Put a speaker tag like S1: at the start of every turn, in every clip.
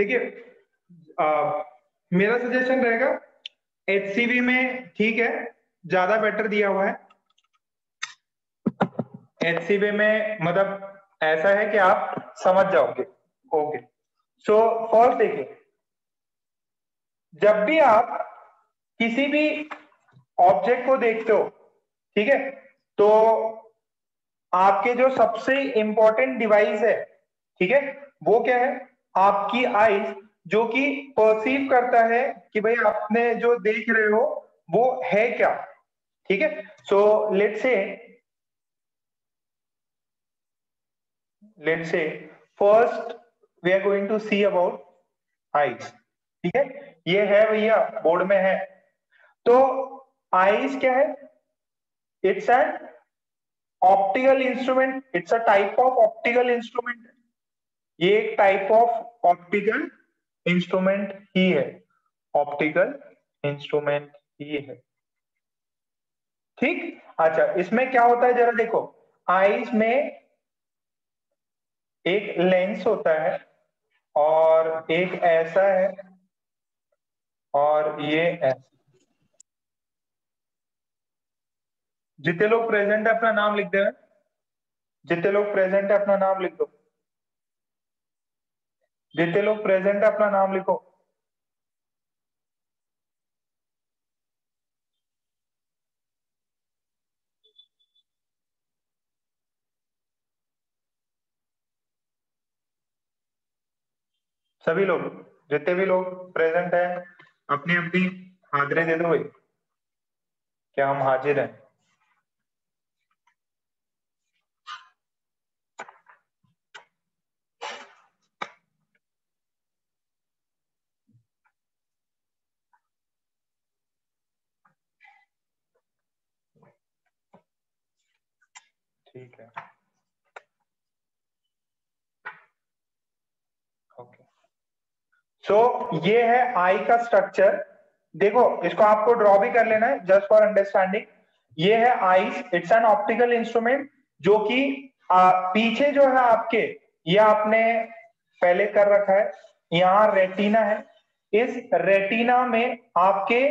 S1: देखिए मेरा सजेशन रहेगा एच में ठीक है, ज़्यादा बेटर दिया हुआ है। एचसीबी में मतलब ऐसा है कि आप समझ जाओगे। ओके सो फ़र्स्ट देखिए। जब भी आप किसी भी ऑब्जेक्ट को देखते हो, ठीक है तो आपके जो सबसे इंपॉर्टेंट डिवाइस है, ठीक है, वो क्या है? आपकी आईज जो कि परसीव करता है कि भाई आपने जो देख रहे हो, वो है क्या? ठीक है? So let's let's first we are going to see about eyes ठीक है? ये है भैया बोर्ड में है। तो आईज क्या है? It's an optical instrument it's a type of optical instrument ये एक टाइप ऑफ़ ऑप्टिकल इंस्ट्रूमेंट ही है। ऑप्टिकल इंस्ट्रूमेंट ही है। ठीक? अच्छा इसमें क्या होता है जरा देखो। आईज में एक लेंस होता है और एक ऐसा है और ये ऐसा। जितने लोग प्रेजेंट है अपना नाम लिख देना जितने लोग प्रेजेंट है अपना नाम लिख दो। जितने लोग प्रेजेंट है, अपना नाम लिखो। सभी लोग, जितने भी लोग प्रेजेंट है अपनी अपनी हाजिरी दे दो भाई। क्या हम हाजिर हैं ठीक है ओके सो so, ये है आई का स्ट्रक्चर देखो इसको आपको ड्रॉ भी कर लेना है जस्ट फॉर अंडरस्टैंडिंग ये है eyes it's an optical instrument जो कि पीछे जो है आपके ये आपने पहले कर रखा है. यहाँ रेटिना है. इस रेटिना में आपके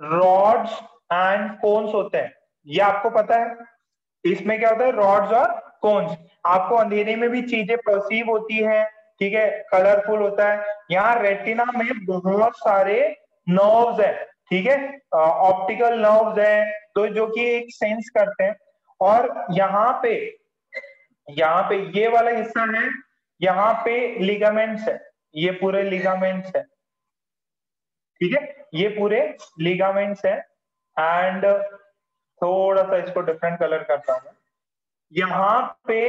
S1: रॉड्स एंड कोन्स होते हैं. ये आपको पता है. इसमें क्या होता है? रॉड्स और कोन्स आपको अंधेरे में भी चीज़ें परसीव होती है. ठीक है? कलरफुल होता है। यहाँ रेटिना में बहुत सारे नर्व्स है, ठीक है? ऑप्टिकल नर्व्स है तो जो कि एक सेंस करते हैं। और यहाँ पे यहाँ पे ये वाला हिस्सा है, यहाँ पे लिगामेंट्स है। ये पूरे लिगामेंट्स है। ठीक है? ये पूरे लिगामेंट्स है। एंड थोड़ा सा इसको डिफरेंट कलर करता हूँ। यहाँ पे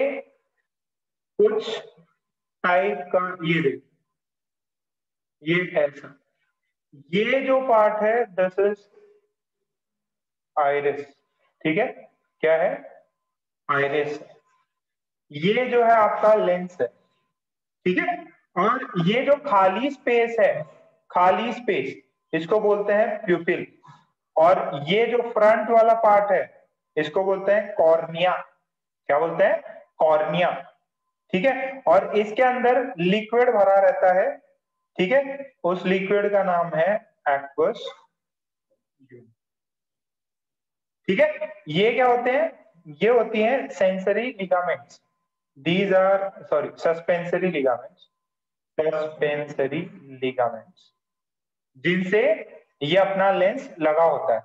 S1: कुछ टाइप का ये देख। ये ऐसा। ये जो पार्ट है दिस इज़ आयरिस ठीक है? क्या है? आयरिस ये जो है आपका लेंस है। ठीक है? और ये जो खाली स्पेस है, खाली स्पेस इसको बोलते हैं प्यूपिल और ये जो फ्रंट वाला पार्ट है, इसको बोलते हैं कॉर्निया क्या बोलते हैं? कॉर्निया ठीक है? और इसके अंदर लिक्विड भरा रहता है। ठीक है? उस लिक्विड का नाम है एक्वस ठीक है? ये क्या होते हैं? ये होती हैं sensory ligaments these are sorry suspensory ligaments suspensory ligaments जिनसे ये अपना लेंस लगा होता है।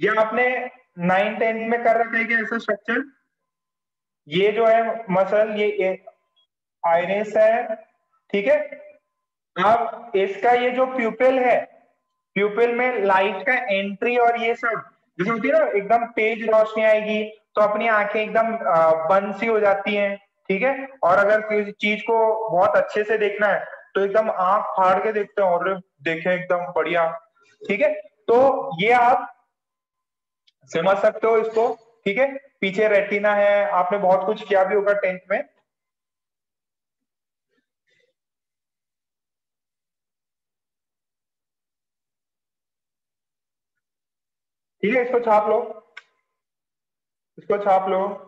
S1: ये आपने नाइन टेंथ में कर रखा है क्या ऐसा स्ट्रक्चर ये जो है मसल, ये आयरिस है, ठीक है? अब इसका ये जो प्यूपिल है प्यूपिल में लाइट का एंट्री और ये सब, जैसे होती है ना, एकदम तेज रोशनी आएगी तो अपनी आँखें एकदम बंद सी हो जाती हैं, ठीक है? और अगर किसी चीज़ को बहुत अच्छे से देखना है तो एकदम आँख फाड़ के देखते हैं, और देखें एकदम बढ़िया, ठीक है? तो ये आप समझ सकते हो इसको, ठीक है? पीछे रेटिना है, आपने बहुत कुछ किया भी होगा टेंथ में। ठीक है, इसको छाप लो। इसको छाप लो।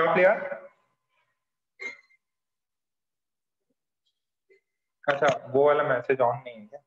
S1: स्टॉप क्लियर अच्छा वो वाला मैसेज ऑन नहीं है क्या?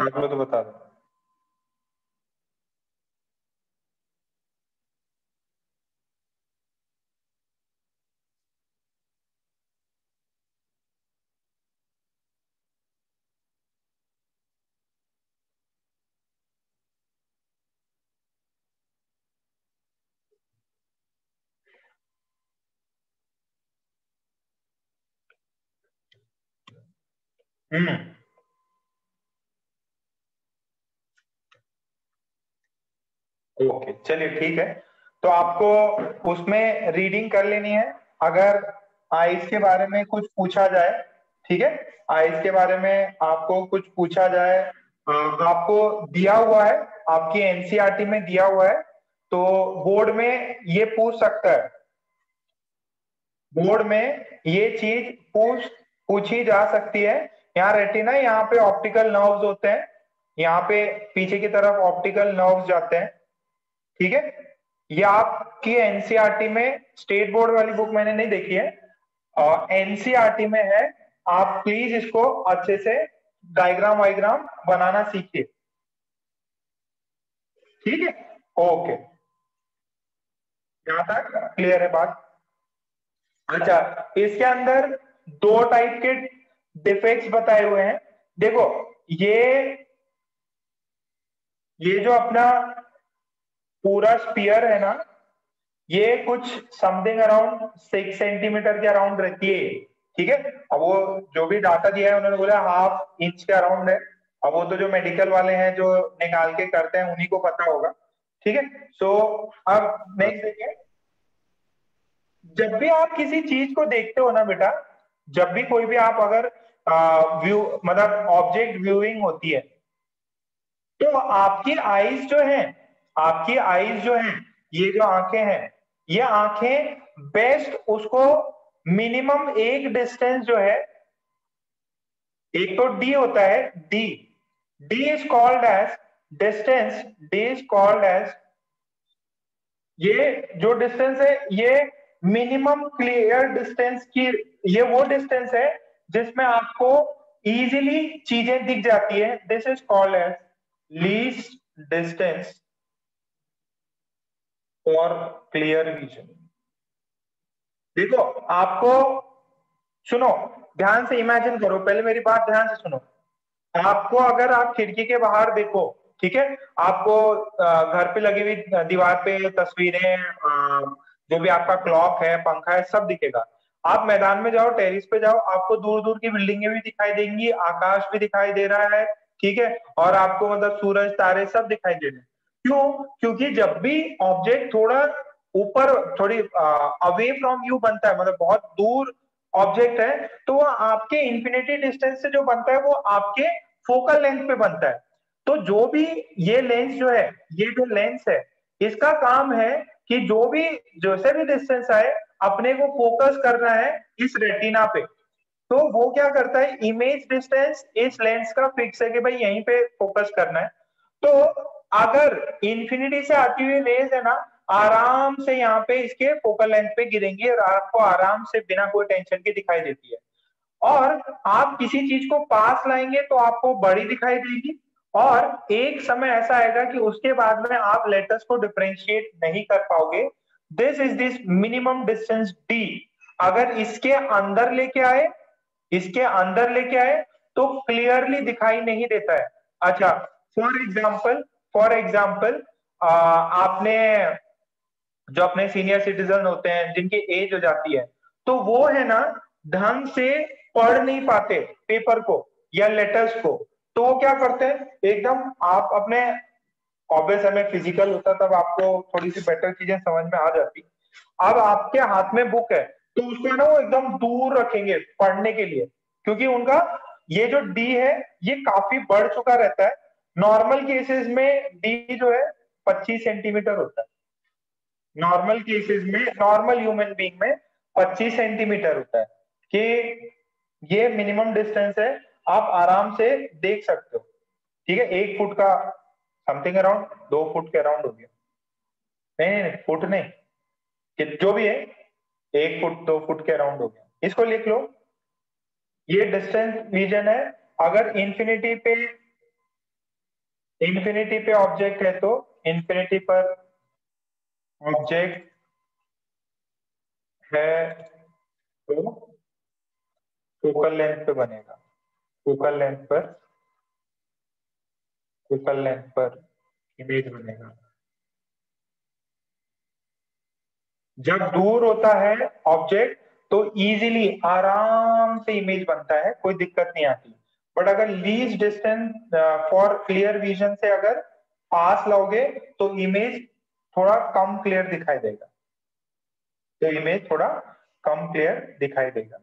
S1: चार किलो तो बता दो हम्म ओके, चलिए ठीक है। तो आपको उसमें रीडिंग कर लेनी है। अगर आइस के बारे में कुछ पूछा जाए, ठीक है? आइस के बारे में आपको कुछ पूछा जाए आपको दिया हुआ है, आपकी एनसीआरटी में दिया हुआ है तो बोर्ड में ये पूछ सकता है। बोर्ड में ये चीज़ पूछ, पूछी जा सकती है। यहाँ रेटिना यहाँ पे ऑप्टिकल नर्व्स होते हैं। यहाँ पे पीछे की तरफ़ ऑप्टिकल नर्व्स जाते हैं। ठीक है? ये आपकी एनसीआरटी e में स्टेट बोर्ड वाली बुक मैंने नहीं देखी है। एनसीआरटी e में है। आप प्लीज़ इसको अच्छे से डायग्राम वाइग्राम बनाना सीखिए। ठीक है? ओके यहाँ तक क्लियर है बात? अच्छा इसके अंदर दो टाइप के डिफेक्ट्स बताए हुए हैं। देखो, ये ये जो अपना पूरा स्पीयर है ना, ये कुछ समथिंग अराउंड सिक्स सेंटीमीटर के अराउंड रहती है, ठीक है? अब वो जो भी डाटा दिया है, उन्होंने बोला हाफ़ इंच के अराउंड है। अब वो तो जो मेडिकल वाले हैं, जो निकाल के करते हैं, उन्हीं को पता होगा, ठीक है? सो अब नेक्स्ट देखिए जब भी आप किसी चीज़ को देखते हो ना बेटा, जब भी कोई भी आप अगर व्यू मतलब ऑब्जेक्ट व्यूइंग होती है तो आपकी आईज जो है आपकी आईज जो है, ये जो आँखें हैं, ये आँखें बेस्ट उसको मिनिमम एक डिस्टेंस जो है, एक तो डी होता है D D is called as distance D is called as ये जो डिस्टेंस है, ये मिनिमम क्लियर डिस्टेंस की, ये वो डिस्टेंस है जिसमें आपको इजीली चीज़ें दिख जाती है। This is called as least distance for clear vision देखो, आपको, सुनो, ध्यान से इमेजिन करो, पहले मेरी बात ध्यान से सुनो। आपको अगर आप खिड़की के बाहर देखो, ठीक है? आपको घर पे लगी हुई दीवार पे तस्वीरें जो भी आपका क्लॉक है, पंखा है, सब दिखेगा। आप मैदान में जाओ टेरिस पे जाओ, आपको दूर दूर की बिल्डिंगें भी दिखाई देंगी, आकाश भी दिखाई दे रहा है, ठीक है? और आपको मतलब सूरज, तारे सब दिखाई दे रहे हैं। क्यों? क्योंकि जब भी ऑब्जेक्ट थोड़ा ऊपर, थोड़ी अवे फ्रॉम यू बनता है मतलब बहुत दूर ऑब्जेक्ट है तो वो आपके इंफिनिटी डिस्टेंस से जो बनता है, वो आपके फोकल लेंथ पे बनता है। तो जो भी ये लेंस जो है, ये जो लेंस है, इसका काम है कि जो भी, जैसे भी डिस्टेंस आए, अपने को फोकस करना है इस रेटिना पे। तो वो क्या करता है इमेज डिस्टेंस इस लेंस का फिक्स है कि भाई यहीं पे फोकस करना है। तो अगर इंफिनिटी से आती हुई रेज है ना, आराम से यहाँ पे इसके फोकल लेंथ पे गिरेंगी और आपको आराम से बिना कोई टेंशन के दिखाई देती है। और आप किसी चीज़ को पास लाएँगे तो आपको बड़ी दिखाई देगी और एक समय ऐसा आएगा कि उसके बाद में आप लेटर्स को डिफ्रेंशिएट नहीं कर पाओगे। This is this minimum distance D अगर इसके अंदर लेके आए, इसके अंदर लेके आए तो क्लियरली दिखाई नहीं देता है। अच्छा फॉर एग्ज़ाम्पल फॉर एग्ज़ाम्पल आपने जो अपने सीनियर सिटीजन होते हैं, जिनकी एज हो जाती है तो वो है ना, ढंग से पढ़ नहीं पाते पेपर को या लेटर्स को। तो वो क्या करते हैं? एकदम आप अपने ऑब्वियस हमें फ़िज़िकल होता तब आपको थोड़ी सी बेटर चीज़ें समझ में आ जाती। अब आपके हाथ में बुक है तो उसको ना वो एकदम दूर रखेंगे पढ़ने के लिए, क्योंकि उनका ये जो डी है, ये काफ़ी बढ़ चुका रहता है। नॉर्मल केसेस में डी जो है 25 सेंटीमीटर होता है। नॉर्मल केसेस में नॉर्मल ह्यूमन बीइंग में 25 सेंटीमीटर होता है। कि ये मिनिमम डिस्टेंस है आप आराम से देख सकते हो। ठीक है एक फुट का समथिंग अराउंड दो फुट के अराउंड हो गया। नहीं नहीं, नहीं फुट नहीं। जो भी है एक फुट दो फुट के अराउंड हो गया। इसको लिख लो। ये डिस्टेंस रीजन है अगर इंफिनिटी पे इंफिनिटी पे ऑब्जेक्ट है तो इंफिनिटी पर ऑब्जेक्ट है तो फोकल लेंथ पे बनेगा। फोकल लेंथ पर फोकल लेंथ पर इमेज बनेगा। जब दूर होता है ऑब्जेक्ट तो इजीली आराम से इमेज बनता है, कोई दिक्कत नहीं आती। बट अगर least distance for clear vision से अगर पास लाओगे तो इमेज थोड़ा कम क्लियर दिखाई देगा। तो इमेज थोड़ा कम क्लियर दिखाई देगा।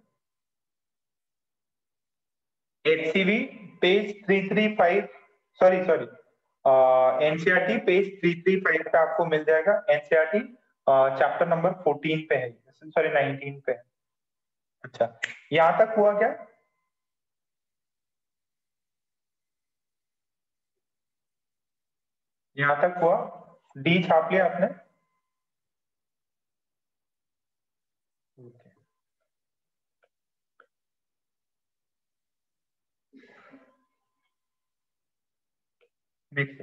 S1: HCV page 335 sorry sorry NCERT page 335 पे आपको मिल जाएगा। एनसीआरटी चैप्टर नंबर 14 पे है। सॉरी 19 पे अच्छा यहाँ तक हुआ क्या? यहाँ तक हुआ। डी छाप लिया आपने। नेक्स्ट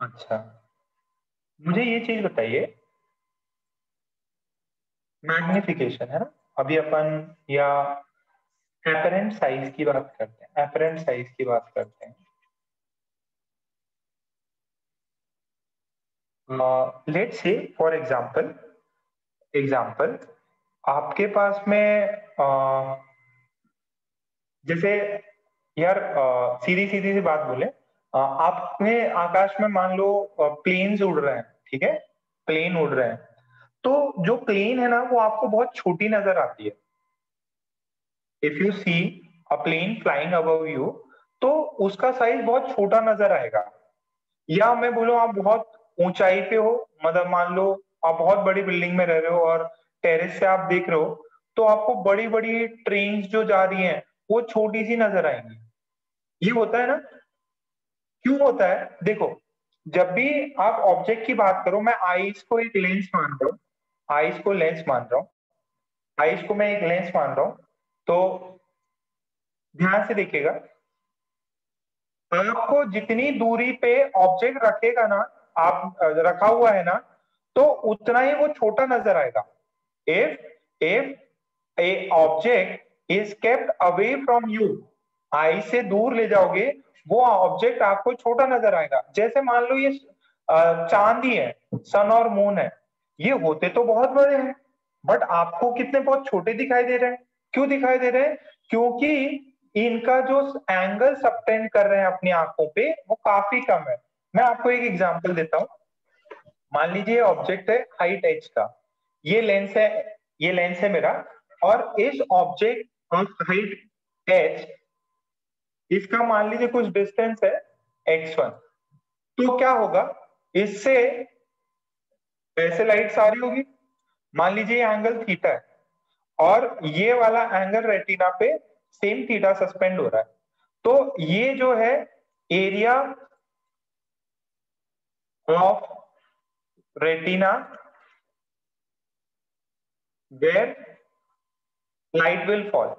S1: अच्छा। मुझे ये चीज़ बताइए। मैग्निफिकेशन है ना? अभी अपन या एपरेंट साइज़ की बात करते हैं। एपरेंट साइज़ की बात करते हैं। लेट से फॉर एग्जांपल एग्जांपल आपके पास में uh, जैसे यार सीधी सीधी सी बात बोले आपने आकाश में मान लो प्लेन्स उड़ रहे हैं ठीक है? प्लेन उड़ रहे हैं। तो जो प्लेन है ना वो आपको बहुत छोटी नज़र आती है। If you see a plane flying above you तो उसका साइज़ बहुत छोटा नज़र आएगा। या मैं बोलो आप बहुत ऊंचाई पे हो मतलब मान लो आप बहुत बड़ी बिल्डिंग में रह रहे हो और टेरेस से आप देख रहे हो तो आपको बड़ी बड़ी ट्रेन जो जा रही हैं, वो छोटी सी नज़र आएँगी। ये होता है ना? क्यों होता है? देखो, जब भी आप ऑब्जेक्ट की बात करो, मैं आइस को एक लेंस मान रहा हूँ। आइस को लेंस मान रहा हूँ। आइस को मैं एक लेंस मान रहा हूँ। तो ध्यान से देखिएगा, आपको जितनी दूरी पे ऑब्जेक्ट रखेगा ना आप रखा हुआ है ना तो उतना ही वो छोटा नज़र आएगा। If if a object is kept away from you I say दूर ले जाओगे, वो ऑब्जेक्ट आपको छोटा नज़र आएगा। जैसे मान लो ये चांदी है सन और मून है, ये होते तो बहुत बड़े हैं बट आपको कितने बहुत छोटे दिखाई दे रहे हैं। क्यों दिखाई दे रहे हैं? क्योंकि इनका जो एंगल सबटेंड कर रहे हैं अपनी आँखों पे, वो काफ़ी कम है। मैं आपको एक एग्जांपल देता हूँ। मान लीजिए ऑब्जेक्ट है हाइट एच का। ये लेंस है, ये लेंस है मेरा और इस ऑब्जेक्ट ऑफ़ हाइट एच इसका मान लीजिए कुछ डिस्टेंस है एक्स वन तो क्या होगा? इससे ऐसे लाइट सारी होगी। मान लीजिए एंगल थीटा है और ये वाला एंगल रेटिना पे सेम थीटा सस्पेंड हो रहा है। तो ये जो है area of retina where light will fall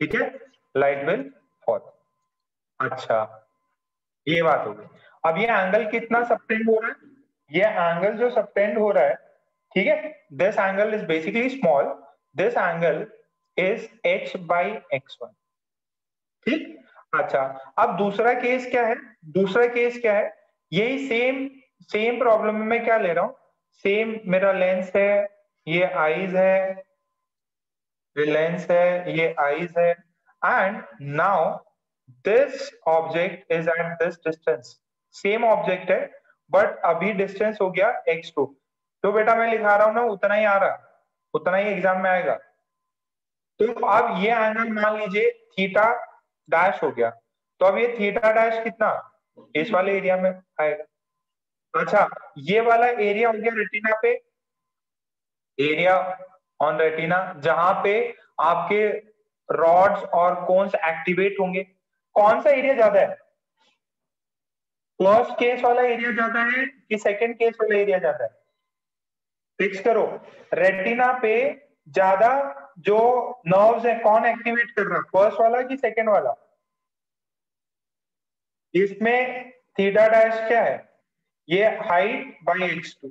S1: ठीक है? लाइट विल फॉल अच्छा ये बात होगी अब ये एंगल कितना सबटेंड हो रहा है? ये एंगल जो सबटेंड हो रहा है, ठीक है? This angle is basically small this angle is H by X one ठीक? अच्छा अब दूसरा केस क्या है? दूसरा केस क्या है? यही सेम सेम प्रॉब्लम में मैं क्या ले रहा हूँ? सेम मेरा लेंस है, ये आईज है, ये लेंस है, ये आईज है। And now this object is at this distance same object है बट अभी डिस्टेंस हो गया एक्स टू तो बेटा मैं लिखा रहा हूँ ना, उतना ही आ रहा। उतना ही एग्ज़ाम में आएगा। तो अब ये एंगल मान लीजिए थीटा डैश हो गया। तो अब ये थीटा डैश कितना? इस वाले एरिया में आएगा। अच्छा ये वाला एरिया हो गया रेटिना पे? एरिया ऑन रेटिना जहाँ पे आपके रॉड्स और कोन्स एक्टिवेट होंगे। कौन सा एरिया ज़्यादा है? फ़र्स्ट केस वाला एरिया ज़्यादा है कि सेकंड केस वाला एरिया ज़्यादा है? फिक्स करो। रेटिना पे ज़्यादा जो नर्व्स है, कौन एक्टिवेट कर रहा है? फ़र्स्ट वाला कि सेकंड वाला? इसमें थीटा डैश क्या है? ये हाइट बाई एक्स टू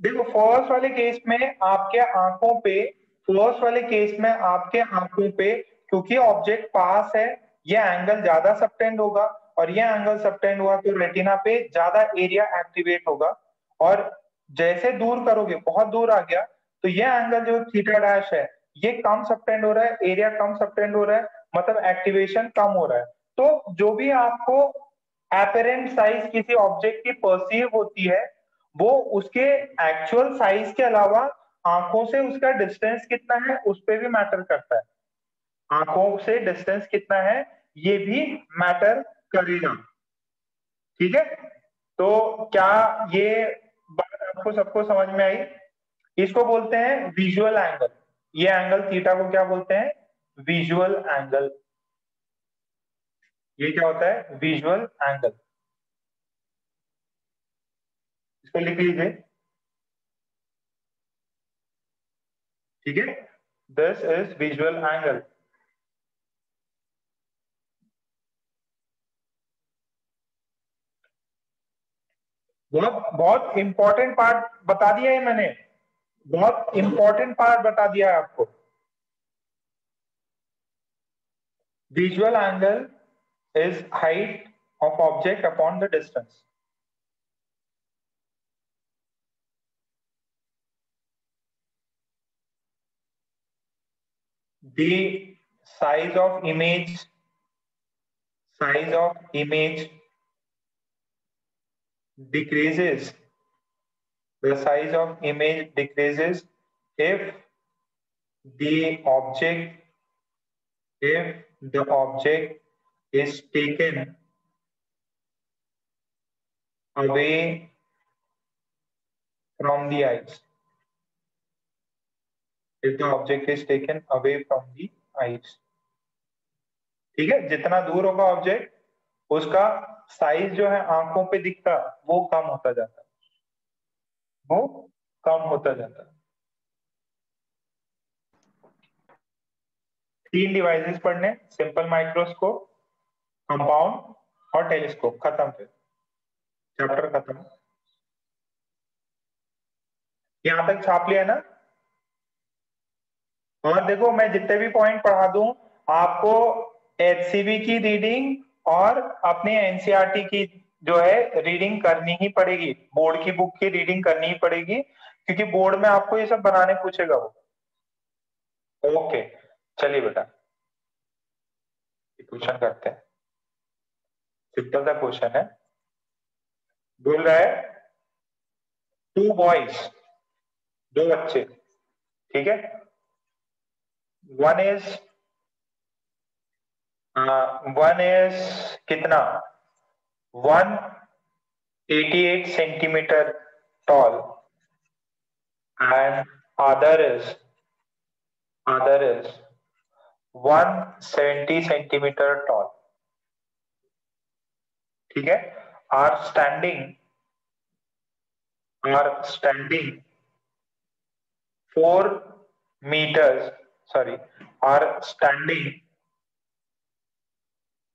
S1: देखो फ़र्स्ट वाले केस में आपके आँखों पे फ़र्स्ट वाले केस में आपके आँखों पे, क्योंकि ऑब्जेक्ट पास है, ये एंगल ज़्यादा सबटेंड होगा, और ये एंगल सबटेंड हुआ तो रेटिना पे ज़्यादा एरिया एक्टिवेट होगा। और जैसे दूर करोगे, बहुत दूर आ गया तो ये एंगल जो थीटा डैश है, ये कम सबटेंड हो रहा है एरिया कम सबटेंड हो रहा है मतलब एक्टिवेशन कम हो रहा है। तो जो भी आपको एपेरेंट साइज़ किसी ऑब्जेक्ट की परसीव होती है, वो उसके एक्चुअल साइज़ के अलावा आँखों से उसका डिस्टेंस कितना है, उस पर भी मैटर करता है। आँखों से डिस्टेंस कितना है, ये भी मैटर करेगा। ठीक है? तो क्या ये बात आपको सबको समझ में आई? इसको बोलते हैं विजुअल एंगल ये एंगल थीटा को क्या बोलते हैं? विजुअल एंगल ये क्या होता है? विजुअल एंगल इसको लिख लीजिए। ठीक है? दिस इज़ विजुअल एंगल बहुत बहुत इंपॉर्टेंट पार्ट बता दिया है मैंने। बहुत इंपॉर्टेंट पार्ट बता दिया है आपको। Visual angle is height of object upon the distance. The size of image, size of image decreases. The size of image decreases if the object, if the object is taken away from the eyes. If the object is taken away from the eyes. ठीक है? जितना दूर होगा object उसका size जो है आँखों पे दिखता, वो कम होता जाता है। वो कम होता जाता तीन डिवाइसेस पढ़ने सिंपल माइक्रोस्कोप कंपाउंड और टेलीस्कोप खत्म फिर। चैप्टर खत्म। यहाँ तक छाप लिया ना? और देखो, मैं जितने भी पॉइंट पढ़ा दूँ, आपको एचसीबी की रीडिंग और अपने एनसीआरटी की जो है रीडिंग करनी ही पड़ेगी। बोर्ड की बुक की रीडिंग करनी ही पड़ेगी, क्योंकि बोर्ड में आपको ये सब बनाने पूछेगा वो। ओके चलिए बेटा। क्वेश्चन करते हैं। सिंपल सा क्वेश्चन है। बोल रहा है टू बॉयज़ दो बच्चे, ठीक है? वन इज़ वन इज़ कितना? One eighty eight centimeter tall and other is other is one seventy centimeter tall ठीक है? Are standing are standing four meters sorry are standing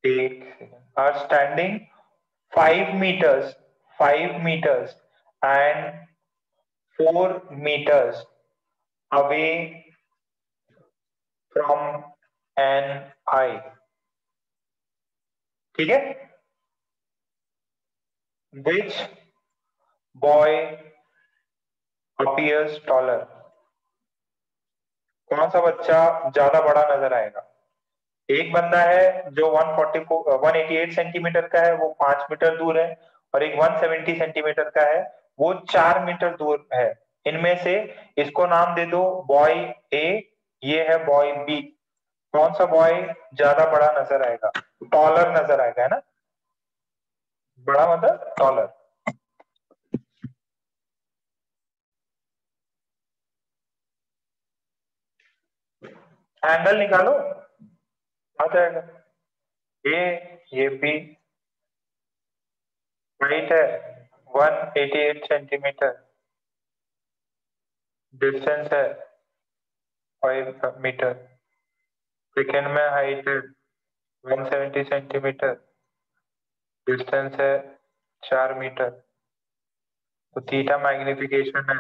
S1: एक are standing five meters five meters and four meters away from an eye ठीक है? Which boy appears taller? कौन सा बच्चा ज़्यादा बड़ा नज़र आएगा? एक बंदा है जो 144 188 सेंटीमीटर का है, वो पाँच मीटर दूर है, और एक 170 सेंटीमीटर का है, वो चार मीटर दूर है। इनमें से इसको नाम दे दो बॉय ए ये है बॉय बी कौन सा बॉय ज़्यादा बड़ा नज़र आएगा? टॉलर नज़र आएगा, है ना? बड़ा मतलब टॉलर एंगल निकालो। आ जाएगा। ए ये बी हाइट है 188 सेंटीमीटर डिस्टेंस है 5 मीटर सेकेंड में हाइट है 170 सेंटीमीटर डिस्टेंस है चार मीटर। तो थीटा मैग्निफिकेशन है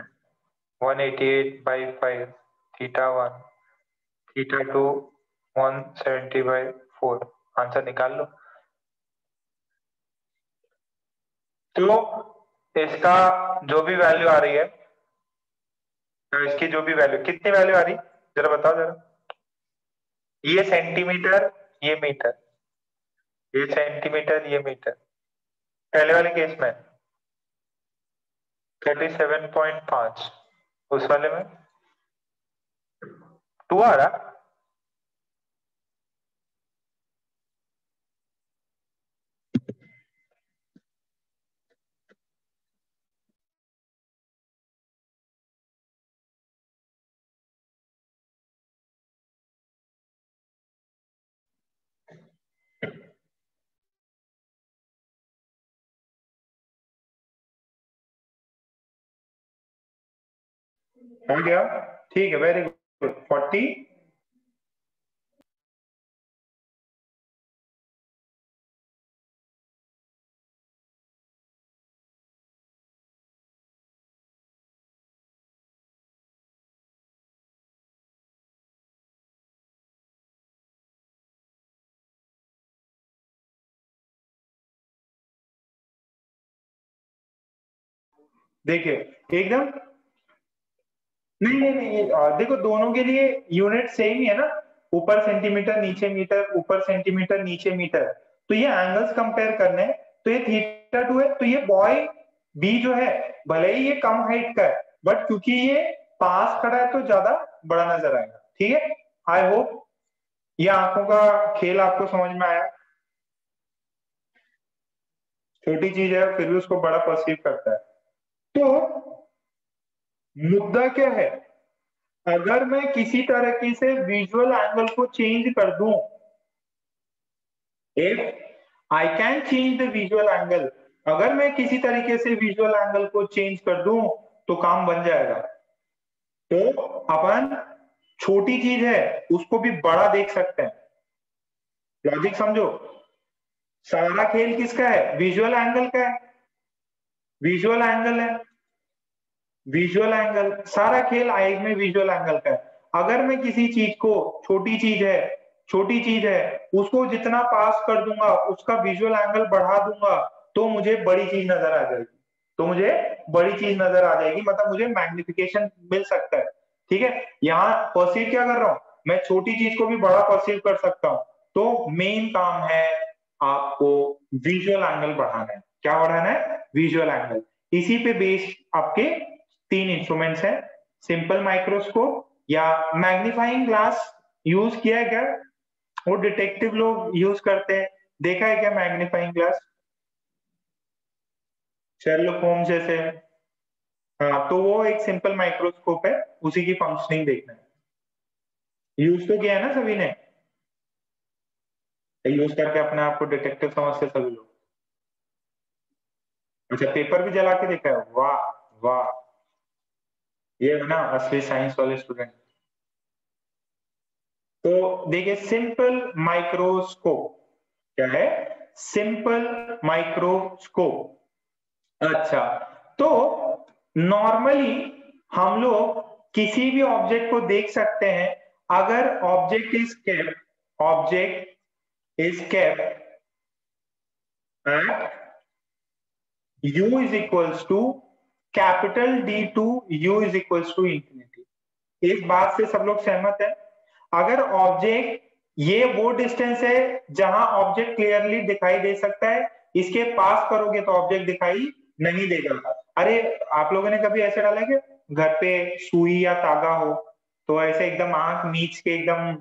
S1: 188 by five theta one theta two 170 by four answer निकाल लो। तो इसका जो भी वैल्यू आ रही है तो इसकी जो भी वैल्यू कितनी वैल्यू आ रही? जरा बताओ जरा। ये सेंटीमीटर ये मीटर ये सेंटीमीटर ये मीटर पहले वाले केस में थर्टी सेवन पॉइंट पाँच उस वाले में? टू आ रहा? हो गया? ठीक है वेरी गुड फोर्टी देखिए एकदम नहीं नहीं नहीं देखो दोनों के लिए यूनिट सेम ही है ना। ऊपर सेंटीमीटर नीचे मीटर ऊपर सेंटीमीटर नीचे मीटर तो ये एंगल्स कंपेयर करने। तो ये थीटा टू है तो ये बॉय बी जो है, भले ही ये कम हाइट का है बट क्योंकि ये पास खड़ा है तो ज़्यादा बड़ा नज़र आएगा। ठीक है? आई होप ये आँखों का खेल आपको समझ में आया। छोटी चीज़ है, फिर भी उसको बड़ा परसीव करता है। तो मुद्दा क्या है? अगर मैं किसी तरीके से विजुअल एंगल को चेंज कर दूँ if I can change the visual angle अगर मैं किसी तरीके से विजुअल एंगल को चेंज कर दूँ तो काम बन जाएगा। तो अपन छोटी चीज़ है, उसको भी बड़ा देख सकते हैं। लॉजिक समझो? सारा खेल किसका है? विजुअल एंगल का है। विजुअल एंगल है। विजुअल एंगल सारा खेल आई में विजुअल एंगल का है। अगर मैं किसी चीज़ को, छोटी चीज़ है, छोटी चीज़ है, उसको जितना पास कर दूँगा, उसका विजुअल एंगल बढ़ा दूँगा तो मुझे बड़ी चीज़ नज़र आ जाएगी। तो मुझे बड़ी चीज़ नज़र आ जाएगी मतलब मुझे मैग्निफिकेशन मिल सकता है। ठीक है? यहाँ परसीव क्या कर रहा हूँ? मैं छोटी चीज़ को भी बड़ा परसीव कर सकता हूँ। तो मेन काम है आपको विजुअल एंगल बढ़ाना है। क्या बढ़ाना है? विजुअल एंगल इसी पे बेस्ड आपके तीन इंस्ट्रूमेंट्स हैं सिंपल माइक्रोस्कोप या मैग्नीफाइंग ग्लास यूज़ किया है क्या? वो डिटेक्टिव लोग यूज़ करते हैं। देखा है क्या मैग्नीफाइंग ग्लास शेरलॉक होम्स जैसे हाँ। तो वो एक सिंपल माइक्रोस्कोप है, उसी की फंक्शनिंग देखना है। यूज़ तो किया है ना सभी ने? यूज़ करके अपने आप को डिटेक्टिव समझते सभी लोग। अच्छा पेपर भी जला के देखा है। वाह वाह। ये है ना, असली साइंस वाले स्टूडेंट तो देखिए सिंपल माइक्रोस्कोप क्या है? सिंपल माइक्रोस्कोप अच्छा तो नॉर्मली हम लोग किसी भी ऑब्जेक्ट को देख सकते हैं। अगर object is kept object is kept at u is equals to capital D to u is equal to infinity इस बात से सब लोग सहमत है, अगर ऑब्जेक्ट ये वो डिस्टेंस है जहाँ ऑब्जेक्ट क्लियरली दिखाई दे सकता है, इसके पास करोगे तो ऑब्जेक्ट दिखाई नहीं देगा। अरे, आप लोगों ने कभी ऐसे डाला कि घर पे सुई या तागा हो तो ऐसे एकदम आँख मीच के एकदम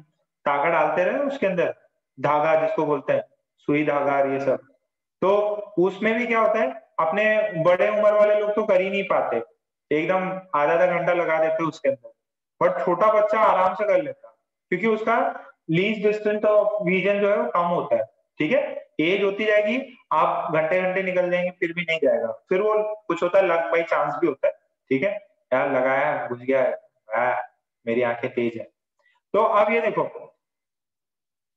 S1: तागा डालते रहे उसके अंदर, धागा जिसको बोलते हैं, सुई धागा ये सब। तो उसमें भी क्या होता है? अपने बड़े उम्र वाले लोग तो कर ही नहीं पाते। एकदम आधा आधा घंटा लगा देते उसके अंदर। बट छोटा बच्चा आराम से कर लेता। क्योंकि उसका लीज डिस्टेंस ऑफ़ विजन जो है वो कम होता है। ठीक है? एज होती जाएगी, आप घंटे घंटे निकल जाएँगे, फिर भी नहीं जाएगा। फिर वो कुछ होता है लक बाई चांस भी होता है। ठीक है? यार, लगाया, घुस गया है मेरी आँखें तेज है। तो अब ये देखो।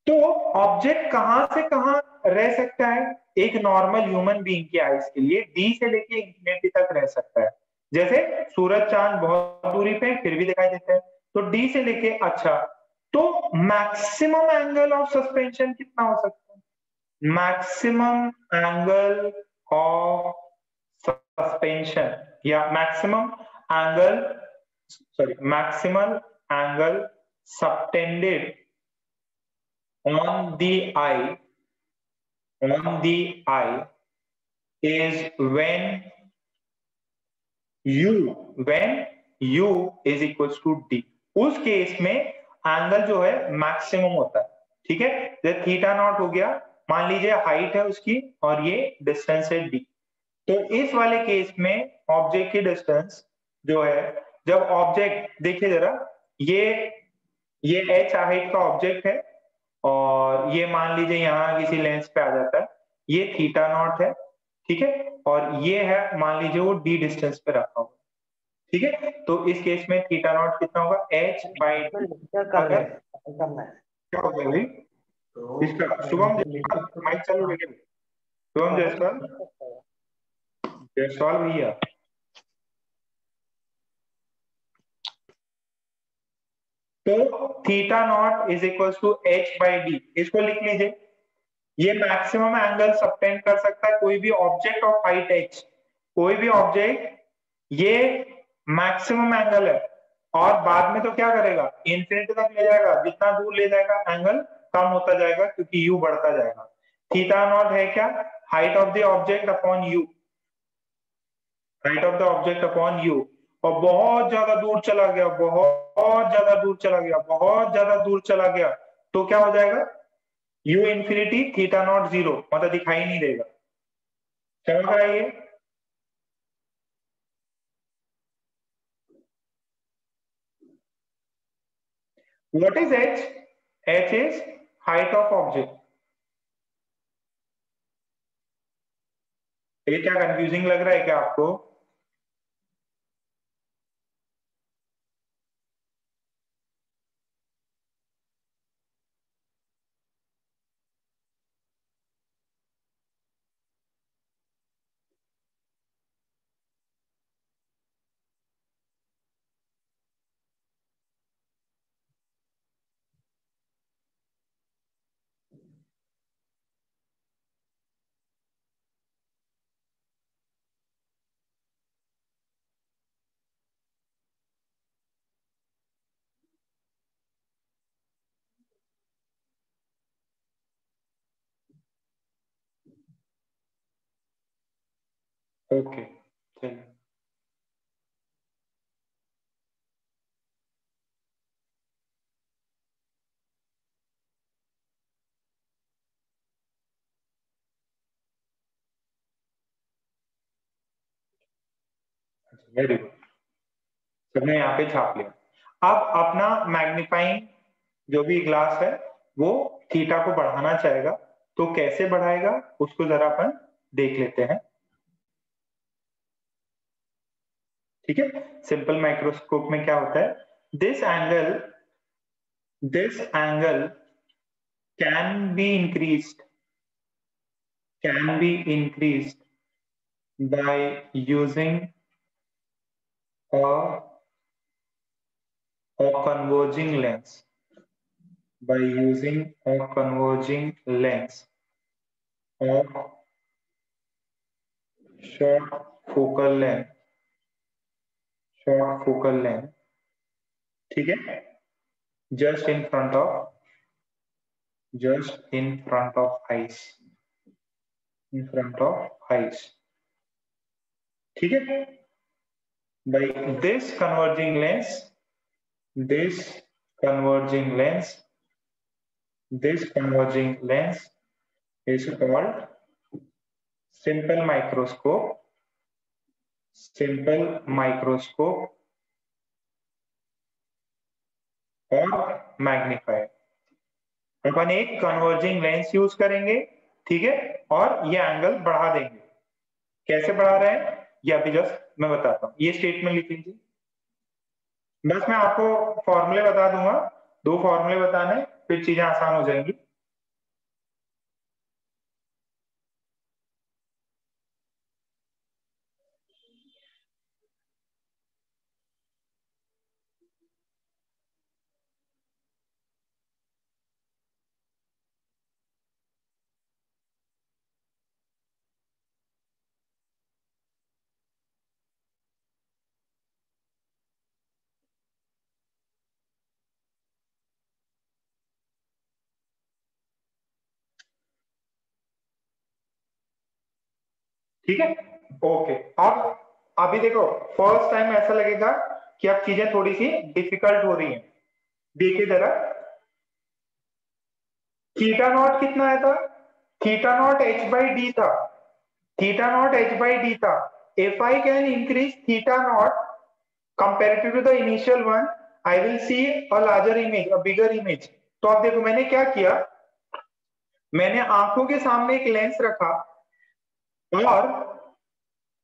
S1: तो ऑब्जेक्ट कहाँ से कहाँ रह सकता है, एक नॉर्मल ह्यूमन बीइंग की आइस के लिए डी से लेके इंफिनिटी तक रह सकता है। जैसे सूरज चाँद बहुत दूरी पे फिर भी दिखाई देते हैं। तो डी से लेके अच्छा तो मैक्सिमम एंगल ऑफ़ सस्पेंशन कितना हो सकता है? मैक्सिमम एंगल ऑफ़ सस्पेंशन या maximum angle sorry maximum angle subtended on the eye on the eye is when u when u is equals to d. उस केस में एंगल जो है maximum होता है, ठीक है? जब थीटा नॉट हो गया, मान लीजिए हाइट है उसकी और ये डिस्टेंस है डी तो इस वाले केस में ऑब्जेक्ट की डिस्टेंस जो है, जब ऑब्जेक्ट देखिए जरा, ये ये एच हाइट का ऑब्जेक्ट है और ये मान लीजिए यहाँ किसी लेंस पे आ जाता है। ये थीटा नॉट है ठीक है? और ये है मान लीजिए वो डी डिस्टेंस पे रखा हुआ ठीक है? तो इस केस में थीटा नॉट कितना होगा? एच बाई क्या हो? गया भाई? इसका शुभम माइक चालू शुभम जयसवाल? जयसवाल भैया? तो theta not is equal to H by D इसको लिख लीजिए। ये मैक्सिमम एंगल सबटेंड कर सकता है कोई भी ऑब्जेक्ट ऑफ़ हाइट एच कोई भी ऑब्जेक्ट ये मैक्सिमम एंगल है। और बाद में तो क्या करेगा? इंफिनिटी तक ले जाएगा। जितना दूर ले जाएगा एंगल कम होता जाएगा क्योंकि यू बढ़ता जाएगा। थीटा नॉट है क्या? Height of the object upon u height of the object upon u और बहुत ज़्यादा दूर चला गया, बहुत ज़्यादा दूर चला गया, बहुत ज़्यादा दूर चला गया तो क्या हो जाएगा? U infinity theta naught zero मतलब दिखाई नहीं देगा। समझ रहा है ये what is h? H is height of ये क्या कंफ्यूजिंग लग रहा है क्या आपको? ओके चलिए वेरी गुड यहाँ पे छाप लिया। अब अपना मैग्नीफाइंग जो भी ग्लास है, वो थीटा को बढ़ाना चाहेगा तो कैसे बढ़ाएगा, उसको जरा अपन देख लेते हैं। ठीक है? सिंपल माइक्रोस्कोप में क्या होता है? This angle this angle can be increase can be increase by using converging lens by using a converging lens or short focal length. Short focal length ठीक है just in front of just in front of eyes in front of eyes ठीक है by this converging lens this converging lens this converging lens is called simple microscope simple microscope और magnifier अपन एक converging lens use करेंगे, ठीक है? और ये एंगल बढ़ा देंगे। कैसे बढ़ा रहे हैं? ये अभी जस्ट मैं बताता हूँ। ये स्टेटमेंट लिख लीजिए बस मैं आपको फॉर्मूले बता दूँगा। दो फॉर्मूले बताने फिर चीज़ें आसान हो जाएँगी। ठीक है? ओके अब अभी देखो फ़र्स्ट टाइम ऐसा लगेगा कि अब चीज़ें थोड़ी सी डिफ़िकल्ट हो रही हैं। देखिए जरा। थीटा नॉट कितना आया था? Theta naught h by d था। Theta naught h by d था। If I can increase theta naught comparative to the initial one, I will see a larger image, a bigger image. तो आप देखो मैंने क्या किया? मैंने आँखों के सामने एक लेंस रखा। और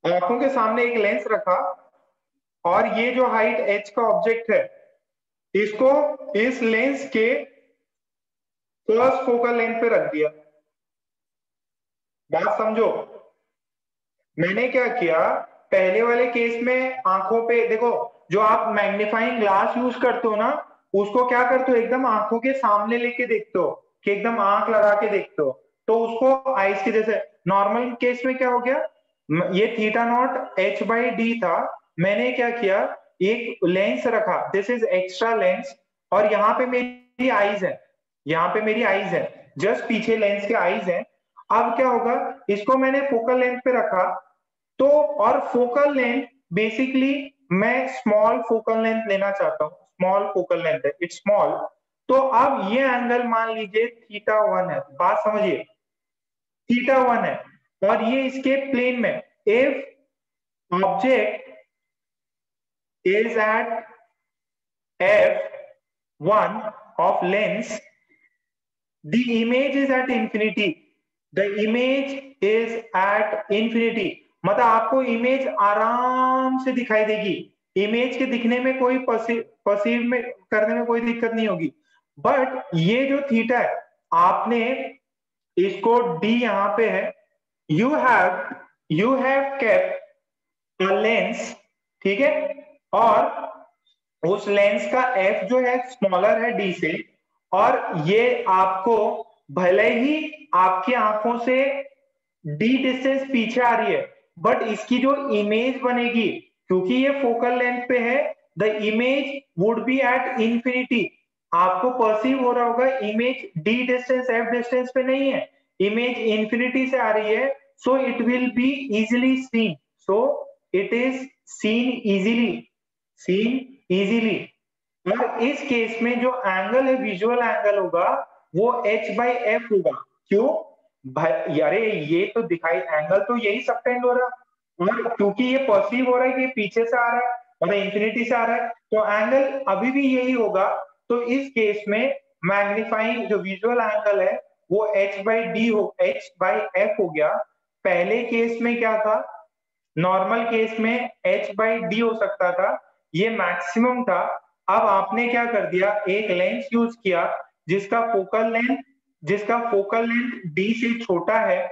S1: आँखों के सामने एक लेंस रखा और ये जो हाइट एच का ऑब्जेक्ट है, इसको इस लेंस के फ़र्स्ट फोकल लेंथ पे रख दिया। बात समझो। मैंने क्या किया, पहले वाले केस में आँखों पे, देखो, जो आप मैग्नीफाइंग ग्लास यूज़ करते हो ना, उसको क्या करते हो, एकदम आँखों के सामने लेके देखते हो, कि एकदम आँख लगा के देखते हो तो उसको आइस के जैसे नॉर्मल केस में क्या हो गया? ये theta naught h by d था। मैंने क्या किया? एक लेंस रखा। दिस इज़ एक्स्ट्रा लेंस और यहाँ पे मेरी आईज है। यहाँ पे मेरी आईज है। जस्ट पीछे लेंस के आईज है। अब क्या होगा? इसको मैंने फोकल लेंथ पे रखा। तो और फोकल लेंथ बेसिकली मैं स्मॉल फोकल लेंथ लेना चाहता हूँ। स्मॉल फोकल लेंथ है। इट्स स्मॉल तो अब ये एंगल मान लीजिए थीटा वन है। बात समझिए। थीटा वन है। और ये इसके प्लेन में if object is at f one of lens the image is at infinity the image is at infinity मतलब आपको इमेज आराम से दिखाई देगी। इमेज के दिखने में कोई परसीव में, करने में कोई दिक्कत नहीं होगी। बट ये जो थीटा है, आपने इसको डी यहाँ पे है। You have you have kept a lens ठीक है? और उस लेंस का एफ़ जो है स्मॉलर है डी से। और ये आपको भले ही आपकी आँखों से डी डिस्टेंस पीछे आ रही है बट इसकी जो इमेज बनेगी, क्योंकि ये फोकल लेंथ पे है the image would be at infinity आपको परसीव हो रहा होगा image d distance f distance पे नहीं है। इमेज इंफिनिटी से आ रही है so it will be easily seen so it is seen easily seen easily और इस केस में जो एंगल है विजुअल एंगल होगा, वो एच बाई एफ़ होगा। क्यों? अरे, ये तो दिखाई एंगल तो यही सबटेंड हो रहा। और क्योंकि ये परसीव हो रहा है कि पीछे से आ रहा है मतलब इंफिनिटी से आ रहा है तो एंगल अभी भी यही होगा। तो इस केस में मैग्नीफाइंग जो विजुअल एंगल है, वो एच बाई डी हो एच बाई एफ़ हो गया। पहले केस में क्या था? नॉर्मल केस में एच बाई डी हो सकता था। ये मैक्सिमम था। अब आपने क्या कर दिया? एक लेंस यूज़ किया, जिसका फोकल लेंथ जिसका फोकल लेंथ डी से छोटा है।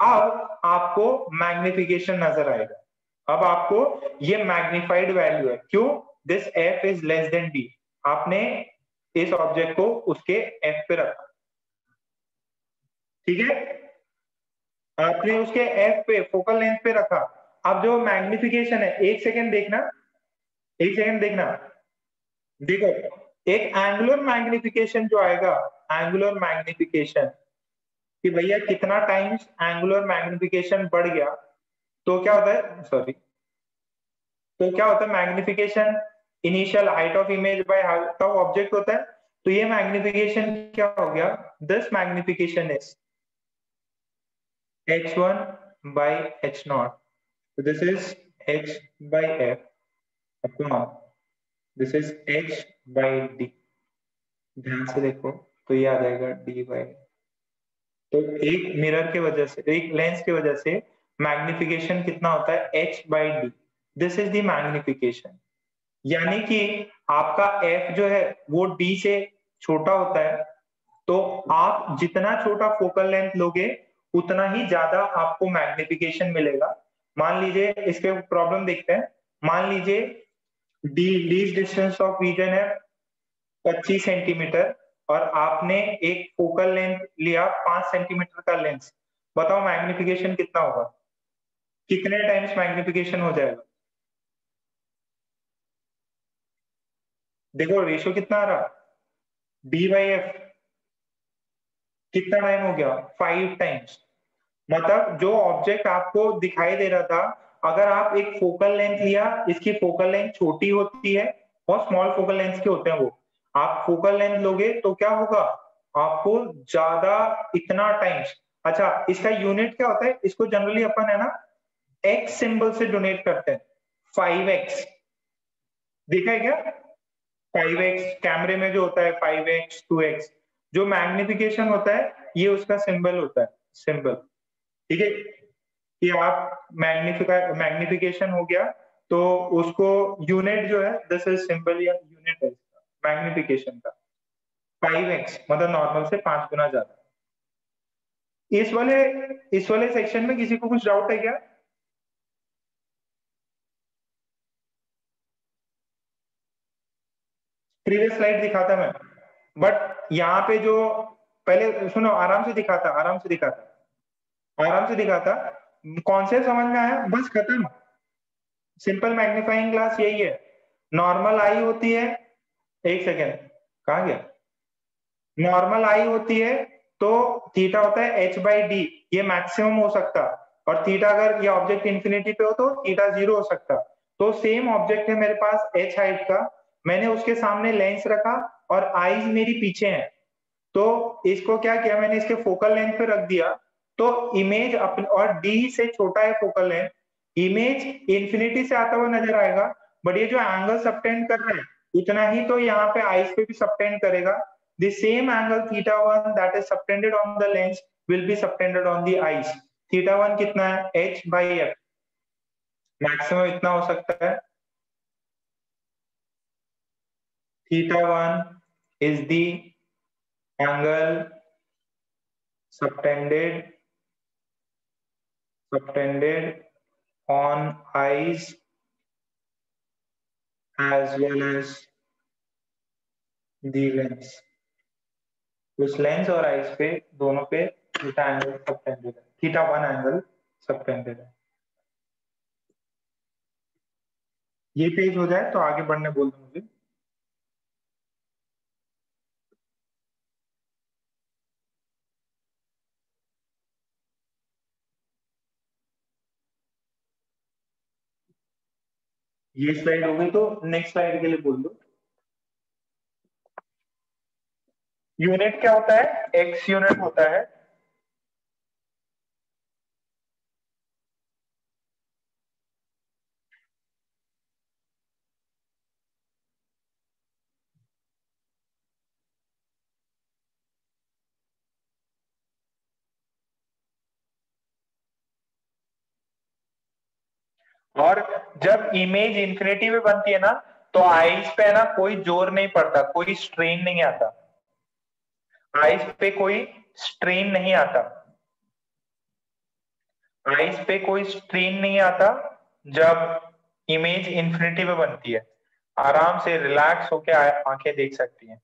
S1: अब आपको मैग्निफिकेशन नज़र आएगा। अब आपको ये मैग्निफाइड वैल्यू है। क्यों? This f is less than d आपने इस ऑब्जेक्ट को उसके एफ़ पे रखा। ठीक है? आपने उसके एफ़ पे फोकल लेंथ पे रखा। अब जो मैग्निफिकेशन है, एक सेकेंड देखना। एक सेकेंड देखना। देखो, एक एंगुलर मैग्निफिकेशन जो आएगा एंगुलर मैग्निफिकेशन कि भैया कितना टाइम्स एंगुलर मैग्निफिकेशन बढ़ गया तो क्या होता है? सॉरी तो क्या होता है? Magnification initial height of image by height of object होता है तो ये मैग्निफिकेशन क्या हो गया? This magnification is h1 by h naught so this is h by f upon this is h by d ध्यान से देखो तो ये आ जाएगा डी बाई तो एक मिरर के वजह से, एक लेंस की वजह से मैग्निफिकेशन कितना होता है? H by d this is the magnification यानी कि आपका एफ़ जो है, वो डी से छोटा होता है। तो आप जितना छोटा फोकल लेंथ लोगे, उतना ही ज़्यादा आपको मैग्निफिकेशन मिलेगा। मान लीजिए, इसके प्रॉब्लम देखते हैं। मान लीजिए d least distance of reason है 25 सेंटीमीटर और आपने एक फोकल लेंथ लिया 5 सेंटीमीटर का लेंस बताओ मैग्निफिकेशन कितना होगा? कितने टाइम्स मैग्निफिकेशन हो जाएगा? देखो रेशियो कितना आ रहा? डी बाई एफ़ कितना टाइम हो गया? फाइव टाइम्स मतलब जो ऑब्जेक्ट आपको दिखाई दे रहा था, अगर आप एक फोकल लेंथ लिया, इसकी फोकल लेंथ छोटी होती है और स्मॉल फोकल लेंथ के होते हैं वो। आप फोकल लेंथ लोगे तो क्या होगा? आपको ज़्यादा इतना टाइम्स अच्छा इसका यूनिट क्या होता है? इसको जनरली अपन है ना एक्स सिंबल से डोनेट करते हैं। फाइव एक्स देखा है क्या? फाइव एक्स कैमरे में जो होता है फाइव एक्स टू एक्स जो मैग्निफिकेशन होता है, ये उसका सिंबल होता है सिंबल ठीक है? कि आप मैग्निफिका मैग्निफिकेशन हो गया तो उसको यूनिट जो है दिस इज़ सिंबल या यूनिट है मैग्निफिकेशन का. फाइव एक्स मतलब नॉर्मल से पाँच गुना ज़्यादा. इस वाले इस वाले सेक्शन में किसी को कुछ डाउट है क्या? प्रीवियस स्लाइड दिखाता मैं। बट यहाँ पे जो पहले, सुनो, आराम से दिखाता, आराम से दिखाता। आराम से दिखाता। कौन से समझ में आया? बस खत्म। सिंपल मैग्नीफाइंग ग्लास यही है। नॉर्मल आई होती है। एक सेकेंड कहा गया? नॉर्मल आई होती है तो थीटा होता है एच बाई डी ये मैक्सिमम हो सकता। और थीटा अगर ये ऑब्जेक्ट इंफिनिटी पे हो तो थीटा ज़ीरो हो सकता। तो सेम ऑब्जेक्ट है मेरे पास एच हाइट का। मैंने उसके सामने लेंस रखा और आईज मेरी पीछे है। तो इसको क्या किया मैंने? इसके फोकल लेंथ पे रख दिया। तो इमेज अपने और डी से छोटा है फोकल लेंथ इमेज इंफिनिटी से आता हुआ नज़र आएगा। बट ये जो एंगल सबटेंड कर रहा है उतना ही तो यहाँ पे आईज पे भी सबटेंड करेगा। The same angle theta one that is subtended on the lens will be subtended on the eyes theta one कितना है? एच बाई एफ़ मैक्सिमम इतना हो सकता है। Theta 1 is the angle subtended subtended on eyes as well as the lens. उस lens और eyes पे, दोनों पे थीटा एंगल सबटेंडेड है। थीटा वन एंगल सबटेंडेड है। ये पेज हो जाए तो आगे बढ़ने बोल दो मुझे। ये स्लाइड हो गई तो नेक्स्ट स्लाइड के लिए बोल दो। यूनिट क्या होता है? एक्स यूनिट होता है। और जब इमेज इंफिनिटी में बनती है ना तो आईज पे ना कोई ज़ोर नहीं पड़ता, कोई स्ट्रेन नहीं आता। आईज पे कोई स्ट्रेन नहीं आता। आईज पे कोई स्ट्रेन नहीं आता जब इमेज इंफिनिटी में बनती है। आराम से रिलैक्स होके आँखें देख सकती हैं।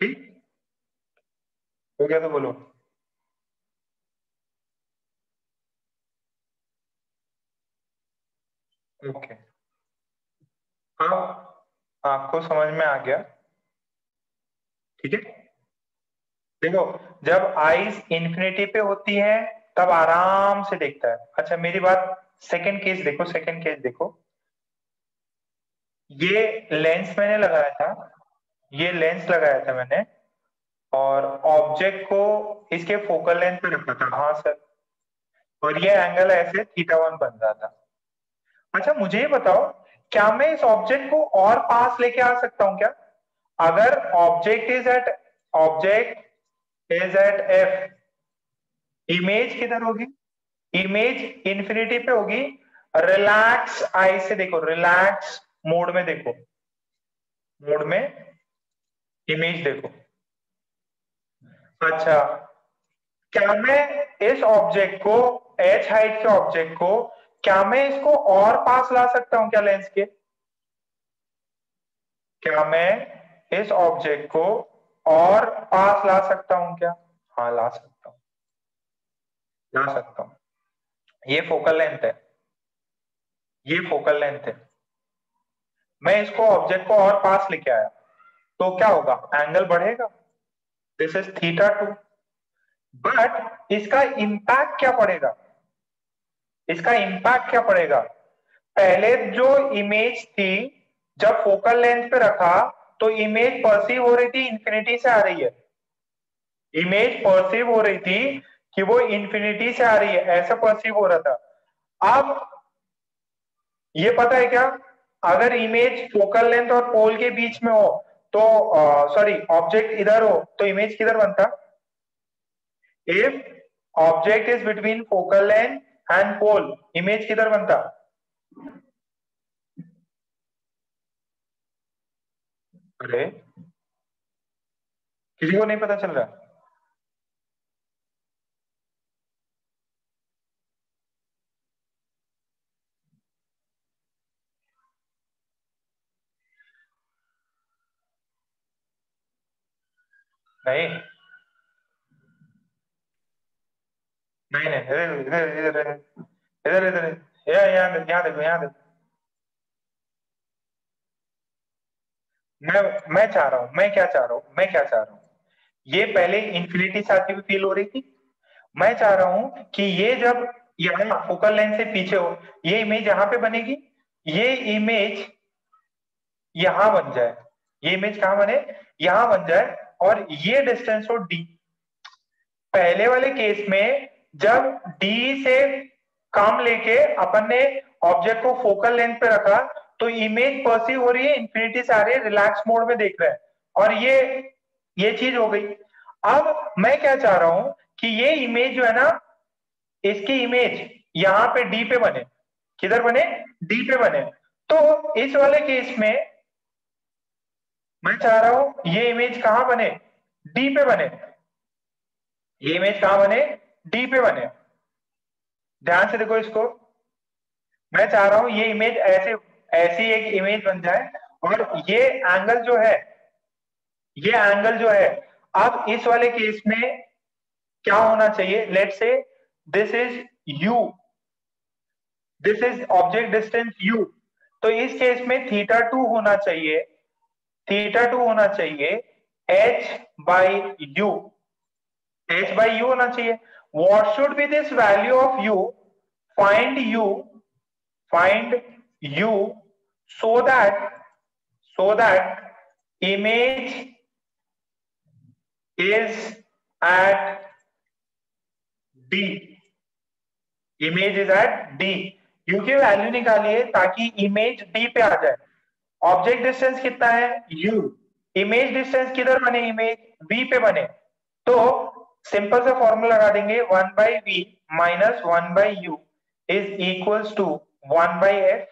S1: ठीक हो गया तो बोलो ओके अब आपको समझ में आ गया ठीक है देखो जब आईज इंफिनिटी पे होती है तब आराम से देखता है। अच्छा मेरी बात सेकंड केस देखो सेकंड केस देखो। ये लेंस मैंने लगाया था। ये लेंस लगाया था मैंने और ऑब्जेक्ट को इसके फोकल लेंथ पे रखा था। हाँ सर और ये एंगल ऐसे थीटा वन बन रहा था। अच्छा मुझे ये बताओ, क्या मैं इस ऑब्जेक्ट को और पास लेके आ सकता हूँ क्या? अगर object is at object is at f image किधर होगी? इमेज इंफिनिटी पे होगी। रिलैक्स आई से देखो रिलैक्स मोड में देखो। मोड में इमेज देखो। अच्छा क्या मैं इस ऑब्जेक्ट को एच हाइट के ऑब्जेक्ट को, क्या मैं इसको और पास ला सकता हूँ क्या लेंस के? क्या मैं इस ऑब्जेक्ट को और पास ला सकता हूँ क्या? हाँ ला सकता हूँ। ला सकता हूँ। ये फोकल लेंथ है। ये फोकल लेंथ है। मैं इसको ऑब्जेक्ट को और पास लेके आया। तो क्या होगा? एंगल बढ़ेगा। This is theta two but इसका इंपैक्ट क्या पड़ेगा? इसका इंपैक्ट क्या पड़ेगा? पहले जो इमेज थी, जब फोकल लेंथ पे रखा तो इमेज परसीव हो रही थी इंफिनिटी से आ रही है। इमेज परसीव हो रही थी कि वो इंफिनिटी से आ रही है, ऐसा परसीव हो रहा था। अब ये पता है क्या? अगर इमेज फोकल लेंथ और पोल के बीच में हो तो सॉरी ऑब्जेक्ट इधर हो तो इमेज किधर बनता? If object is between focal length and pole image किधर बनता? अरे, किसी को नहीं पता चल रहा। नहीं। नहीं नहीं, इधर इधर इधर इधर इधर यहाँ यहाँ यहाँ मैं मैं चाह रहा हूँ, मैं क्या चाह रहा हूँ, मैं क्या चाह रहा हूँ? ये पहले फील हो रही थी। मैं चाह रहा हूँ कि ये जब यहाँ फोकल लेंथ से पीछे हो, ये इमेज यहाँ पे बनेगी, ये इमेज यहाँ बन जाए। ये इमेज कहाँ बने? यहाँ बन जाए और ये डिस्टेंस हो डी पहले वाले केस में जब डी से कम लेके अपन ने ऑब्जेक्ट को फोकल लेंथ पे रखा तो इमेज परसीव हो रही है इंफिनिटी से आ रही है रिलैक्स मोड में देख रहे हैं। और ये ये चीज़ हो गई। अब मैं क्या चाह रहा हूँ कि ये इमेज जो है ना, इसकी इमेज यहाँ पे डी पे बने। किधर बने? डी पे बने। तो इस वाले केस में मैं चाह रहा हूँ, ये इमेज कहाँ बने? डी पे बने। ये इमेज कहाँ बने? डी पे बने। ध्यान से देखो इसको। मैं चाह रहा हूँ, ये इमेज ऐसे, ऐसी एक इमेज बन जाए और ये एंगल जो है, ये एंगल जो है, अब इस वाले केस में क्या होना चाहिए? Let say this is u this is object distance u तो इस केस में थीटा टू होना चाहिए। थीटा टू होना चाहिए h by u h by u होना चाहिए। What should be this value of u find u find u so that so that image is at d. Image is at d. U की value निकालिए ताकि image D पे आ जाए। Object distance कितना है? U. Image distance किधर बने? Image v पे बने। तो सिंपल सा फॉर्मूला लगा देंगे। One by v minus one by u is equals to one by f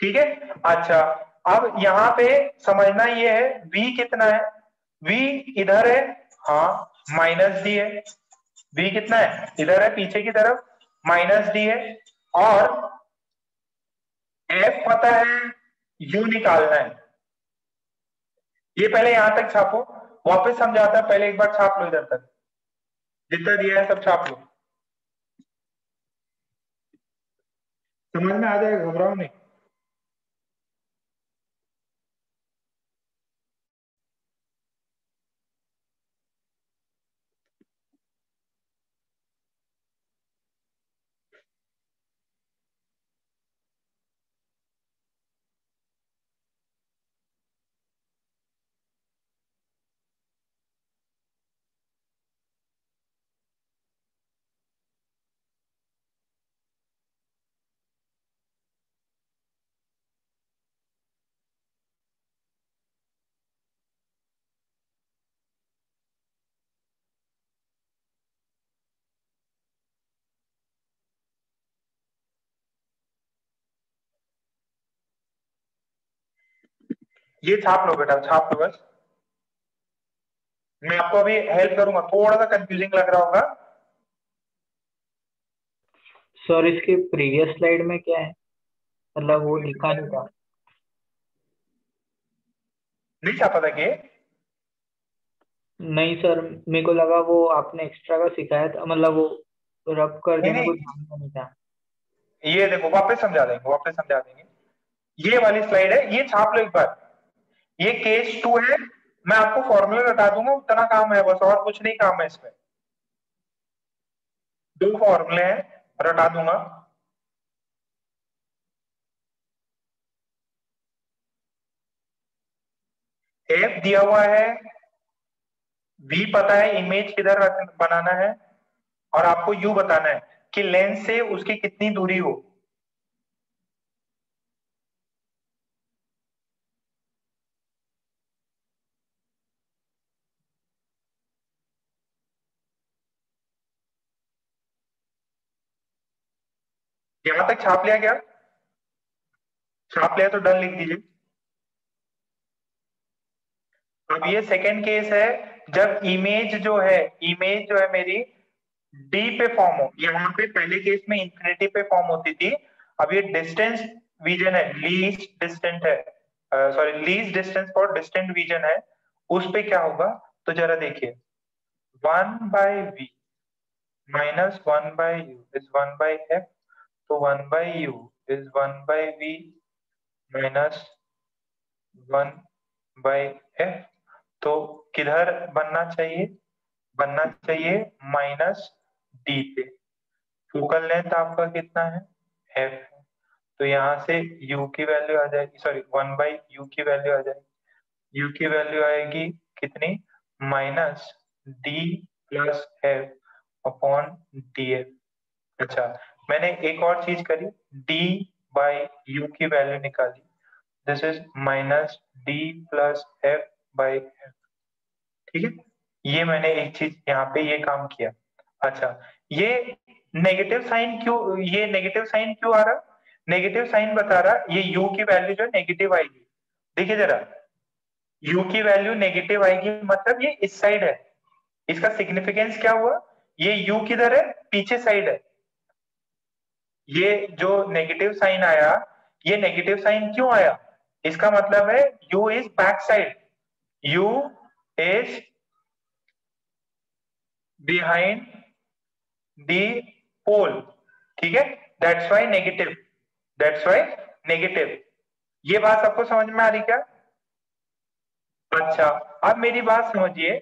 S1: ठीक है? अच्छा अब यहाँ पे समझना ये है, v कितना है? V इधर है। हाँ माइनस डी है। V कितना है? इधर है, पीछे की तरफ़। माइनस डी है। और f पता है? U निकालना है। ये पहले यहाँ तक छापो, वापस समझाता है, पहले एक बार छाप लो इधर तक। जितना दिया है सब छाप लो। समझ में आ जाएगा, घबराओ नहीं। ये छाप लो बेटा छाप लो बस। मैं आपको अभी हेल्प करूँगा थोड़ा सा कंफ्यूजिंग लग रहा होगा।
S2: सर इसके प्रीवियस स्लाइड में क्या है? मतलब वो लिखा नहीं था।
S1: नहीं छापा था कि?
S2: नहीं सर मेरे को लगा वो आपने एक्स्ट्रा का सिखाया था मतलब वो रब कर देने को
S1: नहीं।
S2: नहीं था।
S1: ये देखो वापस समझा देंगे वापस समझा देंगे। ये वाली स्लाइड है ये छाप लो एक बार। ये केस टू है। मैं आपको फॉर्मूला बता दूँगा, उतना काम है बस, और कुछ नहीं काम है इसमें। दो फॉर्मूले हैं रटा दूँगा। एफ़ दिया हुआ है वी पता है इमेज किधर बनाना है, और आपको यू बताना है कि लेंस से उसकी कितनी दूरी हो। यहाँ तक छाप लिया क्या छाप लिया तो डन लिख दीजिए। अब ये सेकेंड केस है, जब इमेज जो है इमेज जो है मेरी डी पे फॉर्म हो, यहाँ पे पहले केस में इंफिनिटी पे फॉर्म होती थी। अब ये डिस्टेंस विजन है लीस्ट डिस्टेंट है। Sorry least distance for distant vision है। उस पे क्या होगा? तो जरा देखिए। One by v minus one by u is one by f तो one by u is one by v minus one by f. तो किधर बनना चाहिए? बनना चाहिए माइनस डी पे। फोकल लेंथ आपका कितना है? एफ़। तो यहाँ से u की वैल्यू आ जाएगी, सॉरी, वन बाई यू की वैल्यू आ जाएगी। u की वैल्यू आएगी कितनी? Minus d plus f upon d f. अच्छा मैंने एक और चीज़ करी, d बाई यू की वैल्यू निकाली। This is minus d plus f by f ठीक है? ये मैंने एक चीज़ यहाँ पे ये काम किया। अच्छा ये नेगेटिव साइन क्यों, ये नेगेटिव साइन क्यों आ रहा? नेगेटिव साइन बता रहा, ये u की वैल्यू जो नेगेटिव आएगी। देखिए जरा, u की वैल्यू नेगेटिव आएगी मतलब ये इस साइड है। इसका सिग्निफिकेंस क्या हुआ? ये u किधर है? पीछे साइड है। ये जो नेगेटिव साइन आया, ये नेगेटिव साइन क्यों आया? इसका मतलब है, u is back side u is behind the pole. ठीक है? That's why negative that's why negative ये बात आपको समझ में आ रही क्या? अच्छा अब मेरी बात समझिए।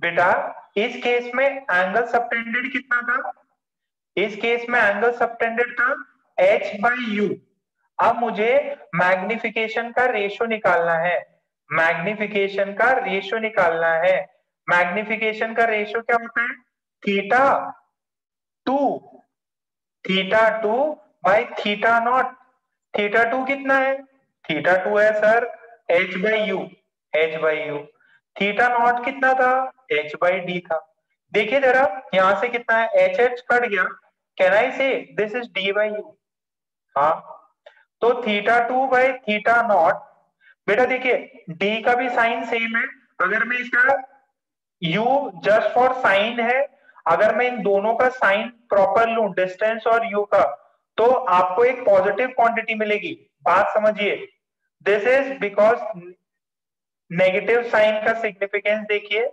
S1: बेटा, इस केस में एंगल सबटेंडेड कितना था? इस केस में एंगल सबटेंडेड था एच बाई यू अब मुझे मैग्निफिकेशन का रेशो निकालना है। मैग्निफिकेशन का रेशो निकालना है। मैग्निफिकेशन का रेशो क्या होता है? Theta two theta two by theta naught theta two कितना है? थीटा टू है sir h by u h by u theta naught कितना था? एच बाई डी था। देखिए जरा, यहाँ से कितना है? एच एच कट गया। Can I say this is d by u हाँ। तो theta two by theta naught बेटा देखिए डी का भी साइन सेम है। अगर मैं इसका u जस्ट फॉर साइन है, अगर मैं इन दोनों का साइन प्रॉपर लू डिस्टेंस और u का तो आपको एक पॉजिटिव क्वांटिटी मिलेगी। बात समझिए। This is because negative sign का सिग्निफिकेंस देखिए।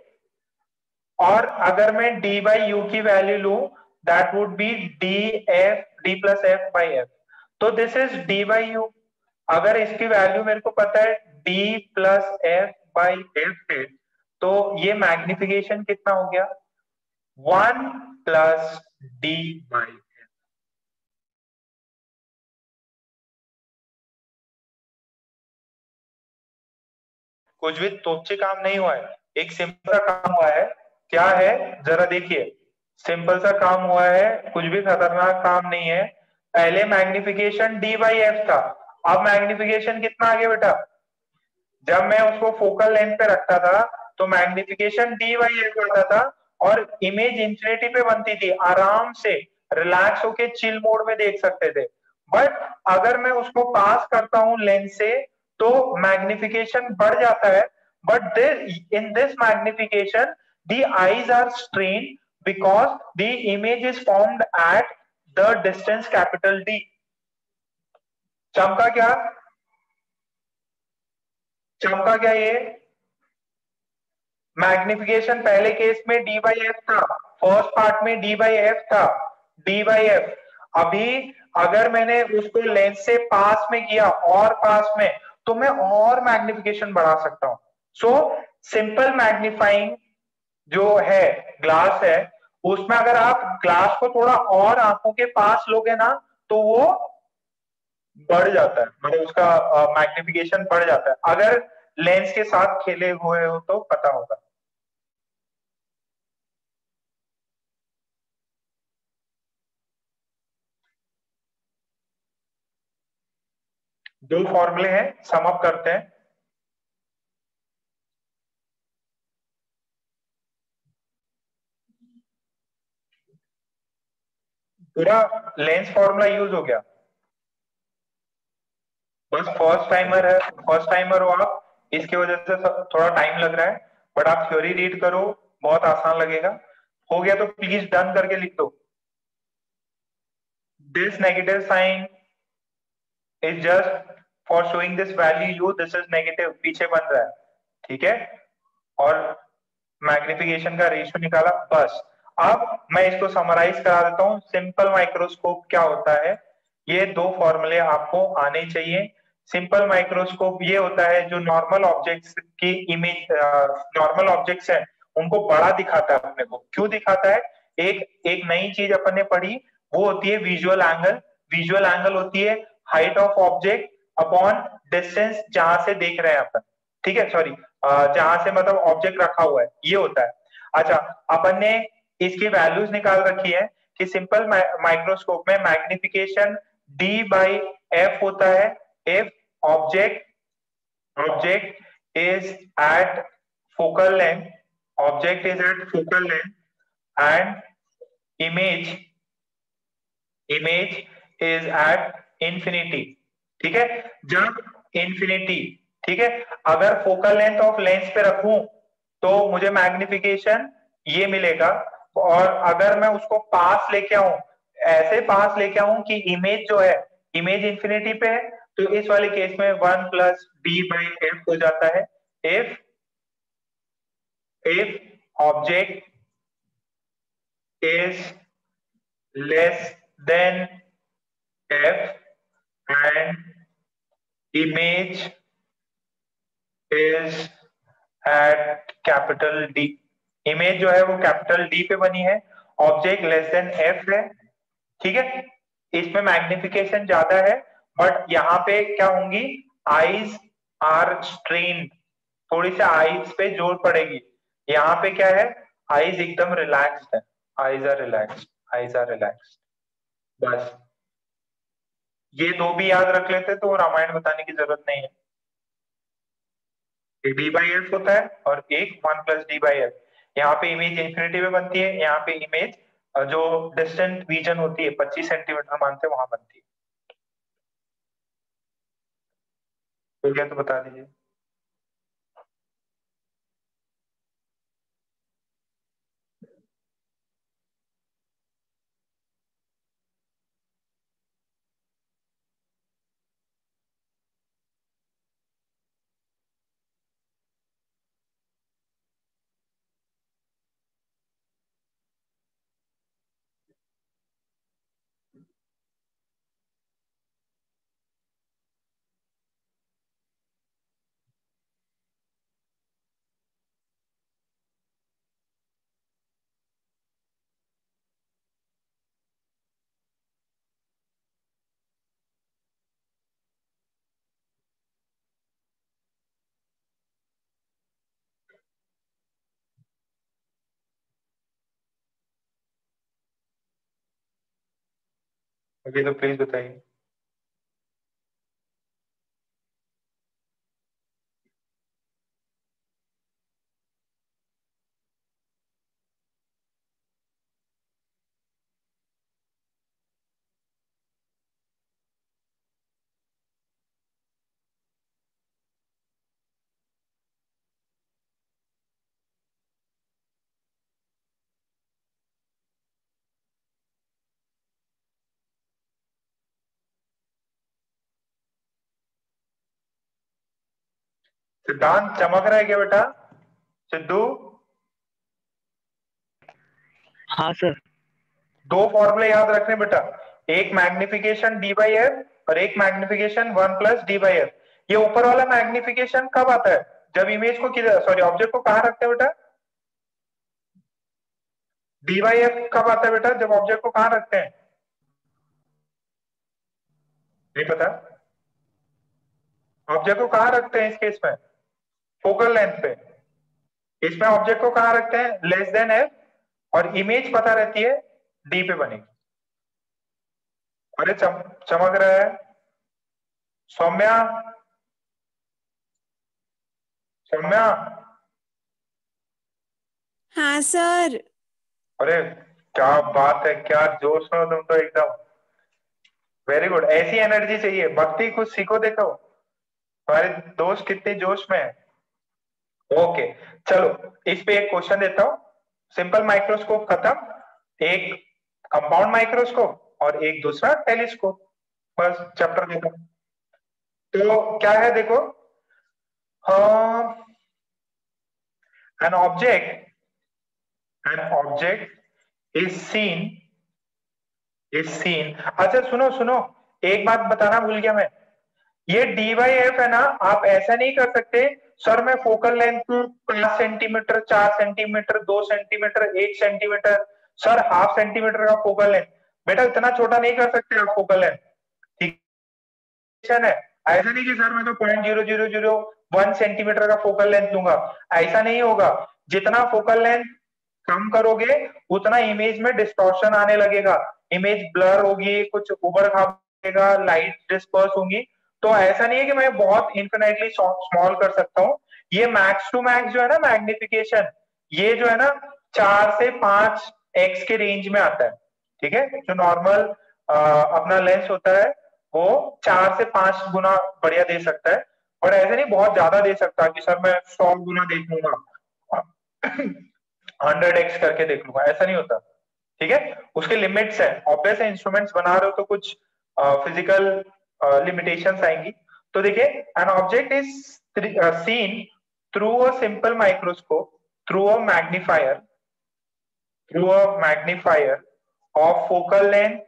S1: और अगर मैं डी बाई यू की वैल्यू लू that would be d f d plus f by f तो this is d by u अगर इसकी वैल्यू मेरे को पता है d plus f by f है तो ये मैग्निफिकेशन कितना हो गया? वन प्लस डी बाई कुछ भी तोचे काम नहीं हुआ है। एक सिंपल काम हुआ है। क्या है? जरा देखिए। सिंपल सा काम हुआ है, कुछ भी खतरनाक काम नहीं है। पहले मैग्निफिकेशन डी बाई एफ़ था। अब मैग्निफिकेशन कितना आगे बेटा? जब मैं उसको फोकल लेंथ पे रखता था तो मैग्निफिकेशन डी बाई एफ़ आता था और इमेज इंफिनिटी पे बनती थी। आराम से रिलैक्स होके चिल मोड में देख सकते थे। बट अगर मैं उसको पास करता हूँ लेंस से तो मैग्निफिकेशन बढ़ जाता है। But in this magnification the eyes are strain because the image is formed at the distance capital d चमका क्या चमका क्या ये मैग्निफिकेशन पहले केस में डी बाई एफ़ था. फ़र्स्ट पार्ट में डी बाई एफ़ था. डी बाई एफ़ अभी अगर मैंने उसको लेंस से पास में किया, और पास में तो मैं और मैग्निफिकेशन बढ़ा सकता हूँ. सो सिंपल मैग्निफाइंग जो है ग्लास है, उसमें अगर आप ग्लास को थोड़ा और आँखों के पास लोगे ना तो वो बढ़ जाता है। मतलब उसका मैग्निफिकेशन बढ़ जाता है। अगर लेंस के साथ खेले हुए हो तो पता होगा। दो फॉर्मूले हैं सम अप करते हैं। पूरा लेंस फॉर्मूला यूज़ हो गया। बस फ़र्स्ट टाइमर है फ़र्स्ट टाइमर हो आप, इसकी वजह से थोड़ा टाइम लग रहा है बट आप थ्योरी रीड करो, बहुत आसान लगेगा। हो गया तो प्लीज़ डन करके लिख दो। This negative sign is just for showing this value u this is negative पीछे बन रहा है। ठीक है? और मैग्निफिकेशन का रेशियो निकाला, बस। अब मैं इसको समराइज करा देता हूँ। सिंपल माइक्रोस्कोप क्या होता है? ये दो फॉर्मूले आपको आने चाहिए। सिंपल माइक्रोस्कोप ये होता है जो नॉर्मल ऑब्जेक्ट्स की इमेज नॉर्मल ऑब्जेक्ट्स है, उनको बड़ा दिखाता है अपने को। क्यों दिखाता है? एक एक नई चीज़ अपन ने पढ़ी, वो होती है विजुअल एंगल विजुअल एंगल होती है height of object upon distance जहाँ से देख रहे हैं अपन। ठीक है? सॉरी जहाँ से मतलब ऑब्जेक्ट रखा हुआ है। ये होता है। अच्छा अपन ने इसकी वैल्यूज़ निकाल रखी है कि सिंपल माइक्रोस्कोप में मैग्निफिकेशन डी बाई एफ़ होता है if object object is at focal length, object is at focal length and image image is at infinity, ठीक है? जब इंफिनिटी ठीक है? अगर फोकल लेंथ ऑफ़ लेंस पे रखूँ तो मुझे मैग्निफिकेशन ये मिलेगा और अगर मैं उसको पास लेके आऊँ, ऐसे पास लेके आऊँ कि इमेज जो है इमेज इंफिनिटी पे है तो इस वाले केस में one plus d by f हो जाता है। If if object is less than f and image is at capital d image जो है वो कैपिटल डी पे बनी है ऑब्जेक्ट लेस देन एफ़ है, ठीक है? इसमें मैग्निफिकेशन ज़्यादा है बट यहाँ पे क्या होंगी? आईज आर स्ट्रेन थोड़ी सी आईज पे ज़ोर पड़ेगी। यहाँ पे क्या है? आईज एकदम रिलैक्स्ड है। Eyes are relaxed eyes are relaxed बस। ये दो भी याद रख लेते तो रामायण बताने की ज़रूरत नहीं है। डी बाई एफ़ होता है और एक one plus d by f यहाँ पे इमेज इंफिनिटी में बनती है, यहाँ पे इमेज जो डिस्टेंट रीजन होती है 25 सेंटीमीटर मानते हैं, वहाँ बनती है। गया तो बता दीजिए। अभी तो प्लीज़ बताइए सिद्धांत चमक रहा है क्या बेटा? सिद्धू?
S2: हाँ सर
S1: दो फॉर्मूले याद रखने बेटा। एक मैग्निफिकेशन डी बाई एफ़ और एक magnification one plus d by f ये ऊपर वाला मैग्निफिकेशन कब आता है? जब इमेज को किधर सॉरी ऑब्जेक्ट को कहा रखते हैं बेटा? डी बाई एफ़ कब आता है बेटा? जब ऑब्जेक्ट को कहा रखते हैं? नहीं पता। ऑब्जेक्ट को कहा रखते हैं इस केस में? फोकल लेंथ पे। इसमें ऑब्जेक्ट को कहा रखते हैं? लेस देन एफ़ और इमेज पता रहती है डी पे बनेगी। अरे चम, चमक रहा है। सौम्या? सौम्या?
S3: हाँ सर।
S1: अरे क्या बात है क्या जोश हो तुम तो एकदम। वेरी गुड ऐसी एनर्जी चाहिए। भक्ति कुछ सीखो देखो। हमारे दोस्त कितने जोश में है। ओके चलो, इस पे एक क्वेश्चन देता हूँ। सिंपल माइक्रोस्कोप खत्म। एक कंपाउंड माइक्रोस्कोप और एक दूसरा टेलीस्कोप बस चैप्टर देखो तो क्या है देखो? An object an object is seen is seen अच्छा सुनो सुनो। एक बात बताना भूल गया मैं। ये डी वाई एफ़ है ना, आप ऐसा नहीं कर सकते। सर, मैं फोकल लेंथ पाँच सेंटीमीटर, चार सेंटीमीटर, दो सेंटीमीटर, एक सेंटीमीटर। सर, हाफ़ सेंटीमीटर का फोकल लेंथ। बेटा, इतना छोटा नहीं कर सकते आप फोकल लेंथ। ठीक है ऐसा नहीं कि सर, मैं तो point zero zero zero one centimetre का फोकल लेंथ लूँगा ऐसा नहीं होगा। जितना फोकल लेंथ कम करोगे, उतना इमेज में डिस्टॉर्शन आने लगेगा। इमेज ब्लर होगी, कुछ उबर खाएगा लाइट डिस्पर्स होंगी। तो ऐसा नहीं है कि मैं बहुत इन्फिनेटली स्मॉल कर सकता हूँ। ये मैक्स टू मैक्स जो है ना मैग्निफिकेशन ये जो है ना, चार से पाँच एक्स के रेंज में आता है, ठीक है? जो नॉर्मल अपना लेंस होता है, वो चार से पाँच गुना बढ़िया दे सकता है। और ऐसे नहीं, बहुत ज़्यादा दे सकता, कि सर मैं सौ गुना देख लूँगा हंड्रेड एक्स करके देख लूँगा, ऐसा नहीं होता, ठीक है? उसके लिमिट्स है। ऑब्वियस इंस्ट्रूमेंट्स बना रहे हो तो कुछ फ़िज़िकल लिमिटेशंस आएँगी। तो देखिए an object is seen through a simple microscope through a magnifier through a magnifier of focal length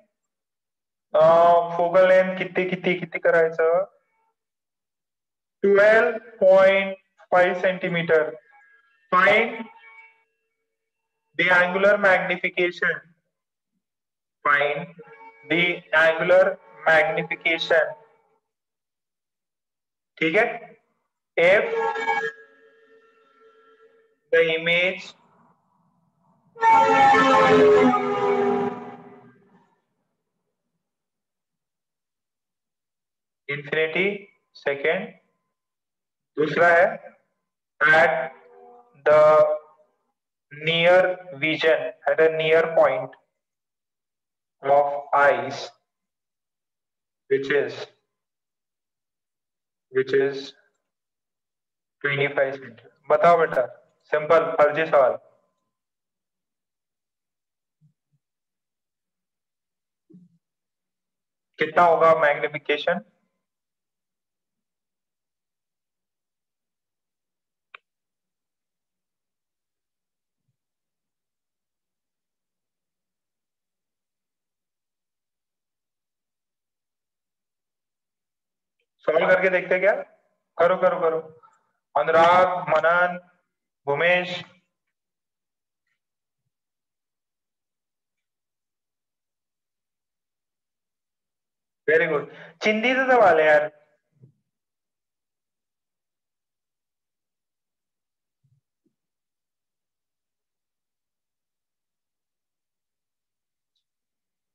S1: focal length किती किती किती करायचं? 12.5 centimeter find the angular magnification find the angular magnification ठीक है? F the image infinity second दूसरा है at the near vision at a near point of eyes which is which is 25 centimetre बताओ बेटा सिंपल फर्जी सवाल. कितना होगा मैग्निफिकेशन सॉल्व करके देखते क्या? करो करो करो। अनुराग, मनन, भूमेश। वेरी गुड चिंदी से सवाल है यार।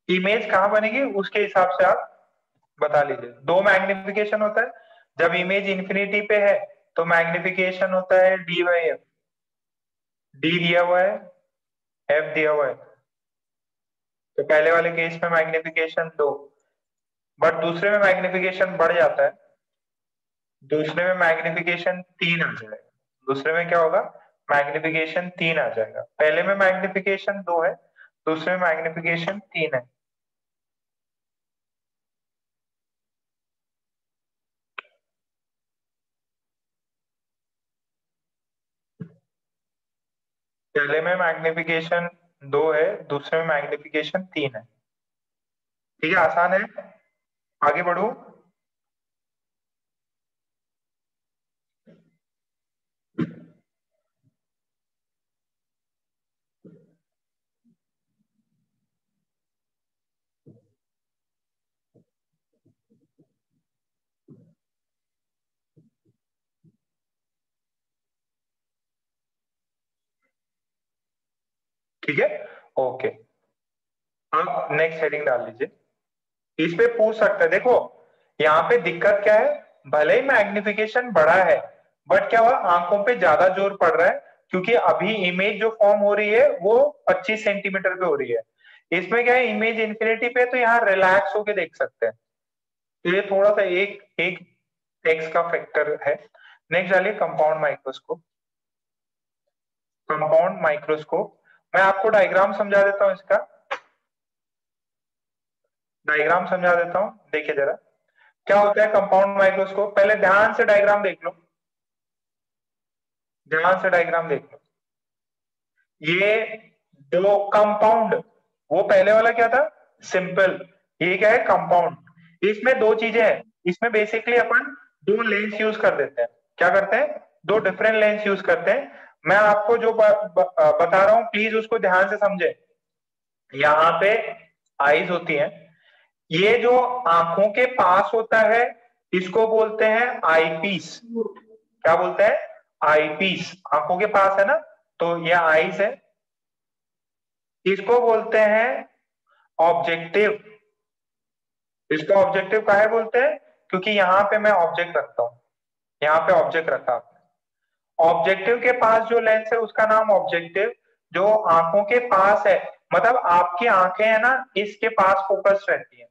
S1: इमेज कहाँ बनेगी? उसके हिसाब से आप बता लीजिए। दो मैग्निफिकेशन होता है। जब इमेज इंफिनिटी पे है तो मैग्निफिकेशन होता है डी बाई एफ़ डी दिया हुआ है एफ़ दिया हुआ है। तो पहले वाले केस में मैग्निफिकेशन दो। बट दूसरे में मैग्निफिकेशन बढ़ जाता है। दूसरे में मैग्निफिकेशन तीन आ जाएगा। दूसरे में क्या होगा? मैग्निफिकेशन तीन आ जाएगा। पहले में मैग्निफिकेशन दो है, दूसरे में मैग्निफिकेशन तीन है। पहले में मैग्निफिकेशन दो है, दूसरे में मैग्निफिकेशन तीन है। ठीक है, आसान है? आगे बढ़ू। ठीक है? ओके आप नेक्स्ट हेडिंग डाल लीजिए इस पे पूछ सकते हैं। देखो, यहाँ पे दिक्कत क्या है? भले ही मैग्निफिकेशन बड़ा है बट क्या हुआ? आँखों पे ज़्यादा ज़ोर पड़ रहा है, क्योंकि अभी इमेज जो फॉर्म हो रही है, वो 25 सेंटीमीटर पे हो रही है। इसमें क्या है? इमेज इंफिनिटी पे तो यहाँ रिलैक्स होके देख सकते हैं। तो ये थोड़ा सा एक एक एक्स का फैक्टर है। नेक्स्ट डालिए कंपाउंड माइक्रोस्कोप कंपाउंड माइक्रोस्कोप मैं आपको डायग्राम समझा देता हूँ इसका। डायग्राम समझा देता हूँ। देखिए जरा। क्या होता है कंपाउंड माइक्रोस्कोप पहले ध्यान से डायग्राम देख लो। ध्यान से डायग्राम देख लो। ये दो कंपाउंड वो पहले वाला क्या था? सिंपल ये क्या है? कंपाउंड इसमें दो चीज़ें हैं। इसमें बेसिकली अपन दो लेंस यूज़ कर देते हैं। क्या करते हैं? दो डिफरेंट लेंस यूज़ करते हैं। मैं आपको जो ब, ब, बता रहा हूँ प्लीज़ उसको ध्यान से समझे। यहाँ पे आईज होती हैं। ये जो आँखों के पास होता है इसको बोलते हैं आईपीस क्या बोलते हैं? आईपीस आँखों के पास है ना? तो ये आईज है। इसको बोलते हैं ऑब्जेक्टिव इसको ऑब्जेक्टिव काहे बोलते हैं? क्योंकि यहाँ पे मैं ऑब्जेक्ट रखता हूँ। यहाँ पे ऑब्जेक्ट रखा। ऑब्जेक्टिव के पास जो लेंस है, उसका नाम ऑब्जेक्टिव जो आँखों के पास है मतलब आपकी आँखें है ना, इसके पास फोकस रहती है।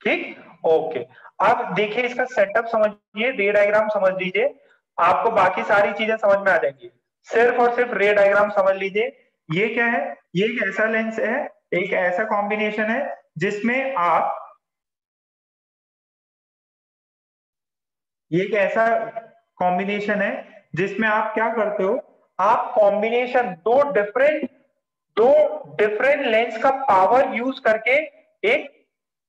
S1: ठीक? ओके अब देखिए इसका सेटअप समझिए रे डायग्राम समझ लीजिए। आपको बाकी सारी चीज़ें समझ में आ जाएँगी। सिर्फ़ और सिर्फ़ रे डायग्राम समझ लीजिए। ये क्या है? ये एक ऐसा लेंस है, एक ऐसा कॉम्बिनेशन है, जिसमें आप ये एक ऐसा कॉम्बिनेशन है जिसमें आप क्या करते हो? आप कॉम्बिनेशन दो डिफरेंट दो डिफरेंट लेंस का पावर यूज़ करके एक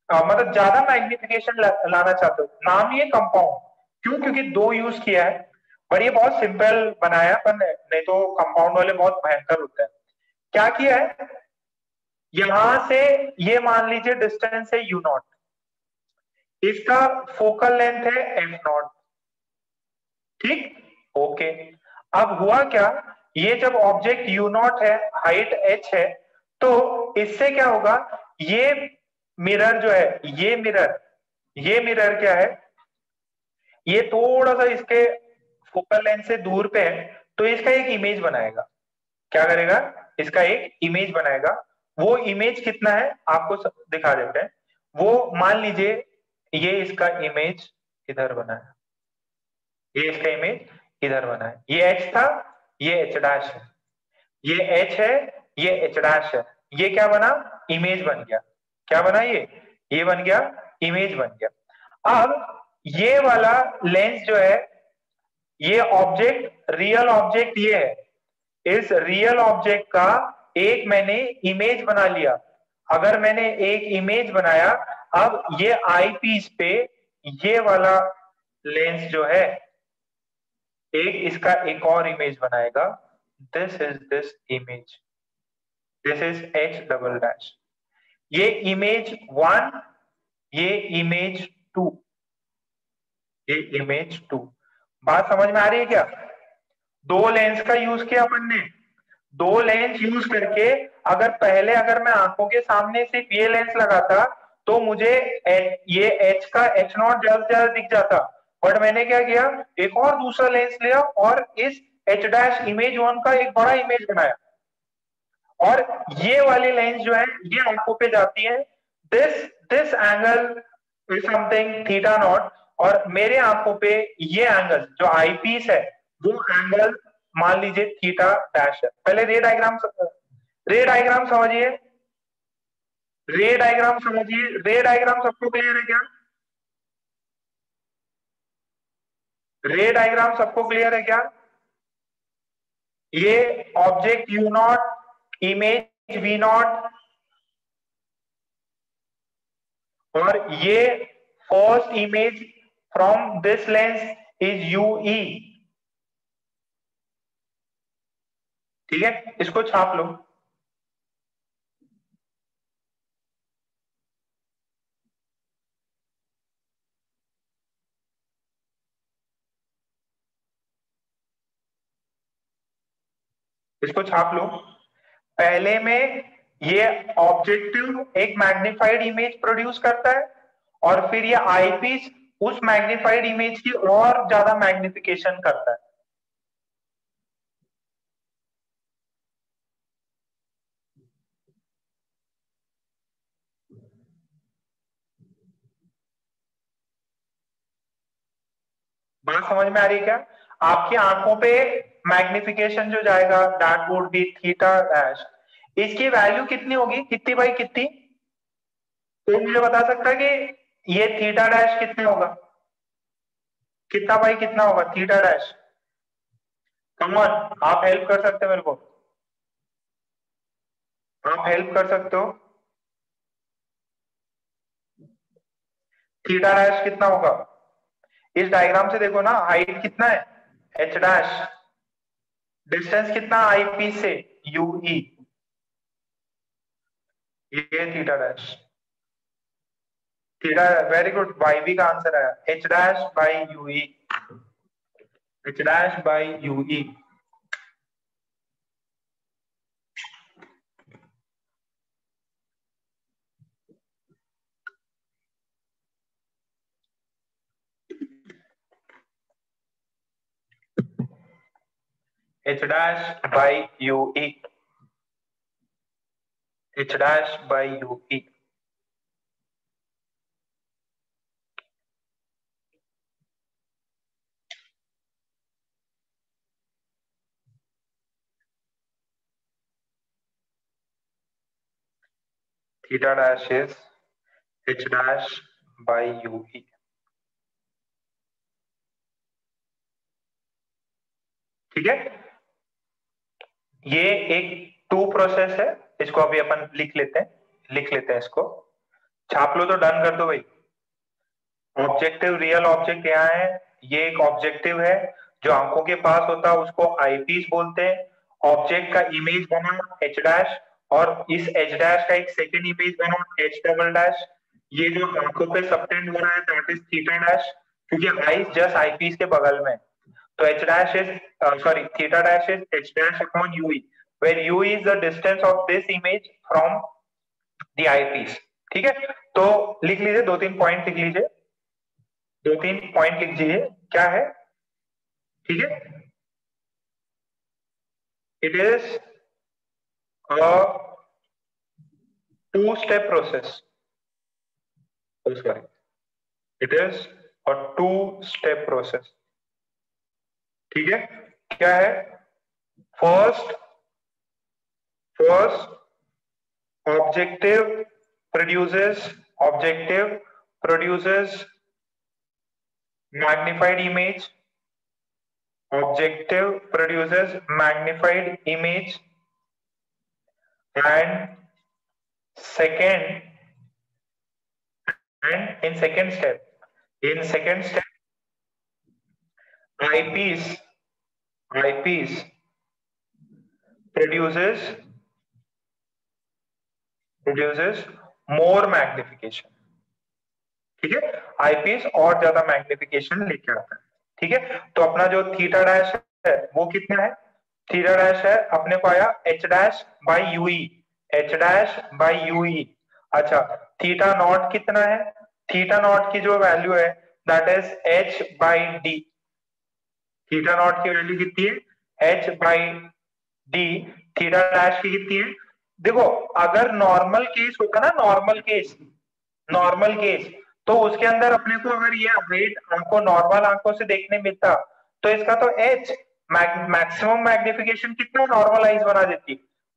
S1: आ, मतलब ज़्यादा मैग्निफिकेशन ला, लाना चाहते हो। नाम ये कंपाउंड क्यों? क्योंकि दो यूज़ किया है। पर ये बहुत सिंपल बनाया पर नहीं तो कंपाउंड वाले बहुत भयंकर होते हैं। क्या किया है? यहाँ से ये मान लीजिए डिस्टेंस है यू नॉट इसका फोकल लेंथ है एम नॉट ठीक? ओके अब हुआ क्या? ये जब ऑब्जेक्ट यू नॉट है हाइट एच है तो इससे क्या होगा? ये मिरर जो है, ये मिरर ये मिरर क्या है? ये थोड़ा सा इसके फोकल लेंथ से दूर पे है तो इसका एक इमेज बनाएगा। क्या करेगा? इसका एक इमेज बनाएगा। वो इमेज कितना है? आपको दिखा देते हैं। वो मान लीजिए, ये इसका इमेज इधर बना है? ये इसका इमेज इधर बना है? ये एच था, ये एच डैश है। ये एच है, ये एच डैश है। ये क्या बना? इमेज बन गया। क्या बना ये? ये बन गया इमेज बन गया। अब ये वाला लेंस जो है, ये ऑब्जेक्ट रियल ऑब्जेक्ट ये है। इस रियल ऑब्जेक्ट का एक मैंने इमेज बना लिया। अगर मैंने एक इमेज बनाया, अब ये आई पीस पे ये वाला लेंस जो है एक इसका एक और इमेज बनाएगा। This is this image this is h double dash ये इमेज वन ये इमेज टू ये इमेज टू बात समझ में आ रही है क्या? दो लेंस का यूज़ किया अपन ने। दो लेंस यूज़ करके अगर पहले अगर मैं आँखों के सामने सिर्फ़ ये लेंस लगाता तो मुझे ये एच का एच नॉट जल्द जल्द दिख जाता। बट मैंने क्या किया? एक और दूसरा लेंस लिया और इस एच डैश इमेज वन का एक बड़ा इमेज बनाया। और ये वाली लेंस जो है, ये आँखों पे जाती है। This this angle is something theta naught और मेरे आँखों पे ये एंगल जो आई पीस है, वो एंगल मान लीजिए थीटा डैश है। पहले रे डायग्राम रे डायग्राम समझिए। रे डायग्राम समझिए। रे डायग्राम सबको क्लियर है क्या? रे डायग्राम सबको क्लियर है क्या? ये object u naught, image v naught, और ये first image from this lens is u e ठीक है? इसको छाप लो। इसको छाप लो। पहले में ये ऑब्जेक्टिव एक मैग्निफाइड इमेज प्रोड्यूस करता है और फिर ये आईपीस उस मैग्निफाइड इमेज की और ज़्यादा मैग्निफिकेशन करता है। बात समझ में आ रही है क्या? आपकी आँखों पे मैग्निफिकेशन जो जाएगा that would be theta dash इसकी वैल्यू कितनी होगी? कितनी बाई कितनी? तो मुझे बता सकता है कि ये थीटा डैश कितने होगा? कितना बाई कितना होगा? थीटा डैश कमन आप हेल्प कर सकते हो मेरे को। आप हेल्प कर सकते हो। थीटा डैश कितना होगा? इस डायग्राम से देखो ना हाइट कितना है? एच डैश डिस्टेंस कितना आईपी से? यू ई ये theta dash theta very good Y B का आंसर आया. H dash by U E H dash by U h dash by ue h dash by ue theta dash is h dash by ue ठीक है ये एक to process है, इसको अभी अपन लिख लेते हैं, लिख लेते हैं इसको। छाप लो तो डन कर दो भाई। ऑब्जेक्टिव रियल ऑब्जेक्ट यहाँ है, ये एक ऑब्जेक्टिव है, जो आँखों के पास होता है, उसको आईपीस बोलते हैं। ऑब्जेक्ट का इमेज बना एच डैश और इस एच डैश का एक सेकेंड इमेज बना एच डबल डैश ये जो आँखों पे सबटेंड हो रहा है दैट इज़ थीटा डैश क्योंकि आईज जस्ट आईपीस के बगल में So h dash is, uh, sorry, theta dash is h dash upon ue, where u is the distance of this image from the eyepiece. ठीक है तो लिख लीजिए दो तीन पॉइंट लिख लीजिए दो तीन पॉइंट लिख लीजिए क्या है ठीक है it is a two step process it is a two step process ठीक है? क्या है? First first objective produces objective produces magnified image objective produces magnified image and second and in second step in second step eyepiece eyepiece produces produces more magnification. ठीक है? IPS और ज़्यादा magnification लेके आता है। ठीक है? तो अपना जो थीटा डैश है, वो कितना है? थीटा डैश है, अपने को आया H dash by U E H dash by U E अच्छा थीटा नॉट कितना है? थीटा नॉट की जो वैल्यू है that is H by D theta naught की वैल्यू कितनी है? H by D theta dash की कितनी है? देखो, अगर नॉर्मल केस होगा ना नॉर्मल केस नॉर्मल केस तो उसके अंदर अपने को अगर ये हाइट हमको नॉर्मल आँखों से देखने मिलता तो इसका तो एच मैक्सिमम मैग्निफिकेशन कितना नॉर्मल आइज़ बना देती?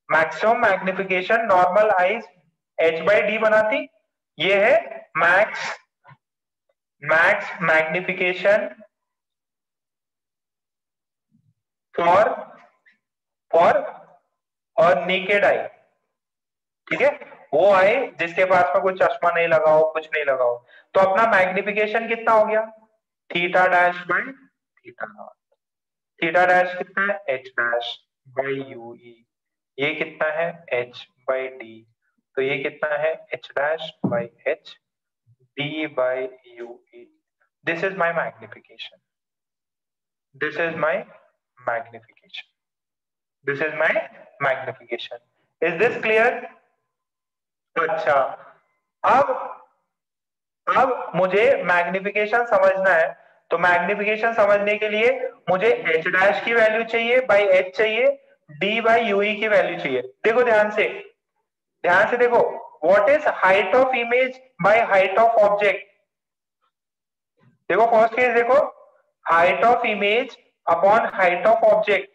S1: Maximum magnification normal eyes H by D बनाती। ये है max max magnification for for और नेकेड आई ठीक है? वो आए जिसके पास में कोई चश्मा नहीं लगा हो, कुछ नहीं लगा हो। तो अपना मैग्निफिकेशन कितना हो गया? Theta dash by theta naught theta dash कितना है? H dash by U E ये कितना है? एच बाई डी तो ये कितना है? H dash by H D by U E this is my magnification this is my magnification this is my magnification is this clear अच्छा। अब अब मुझे मैग्निफिकेशन समझना है। तो मैग्निफिकेशन समझने के लिए मुझे एच डैश की वैल्यू चाहिए बाई एच चाहिए डी बाई यू की वैल्यू चाहिए। देखो ध्यान से। ध्यान से देखो। What is height of image by height of object देखो फ़र्स्ट केस देखो। Height of image upon height of object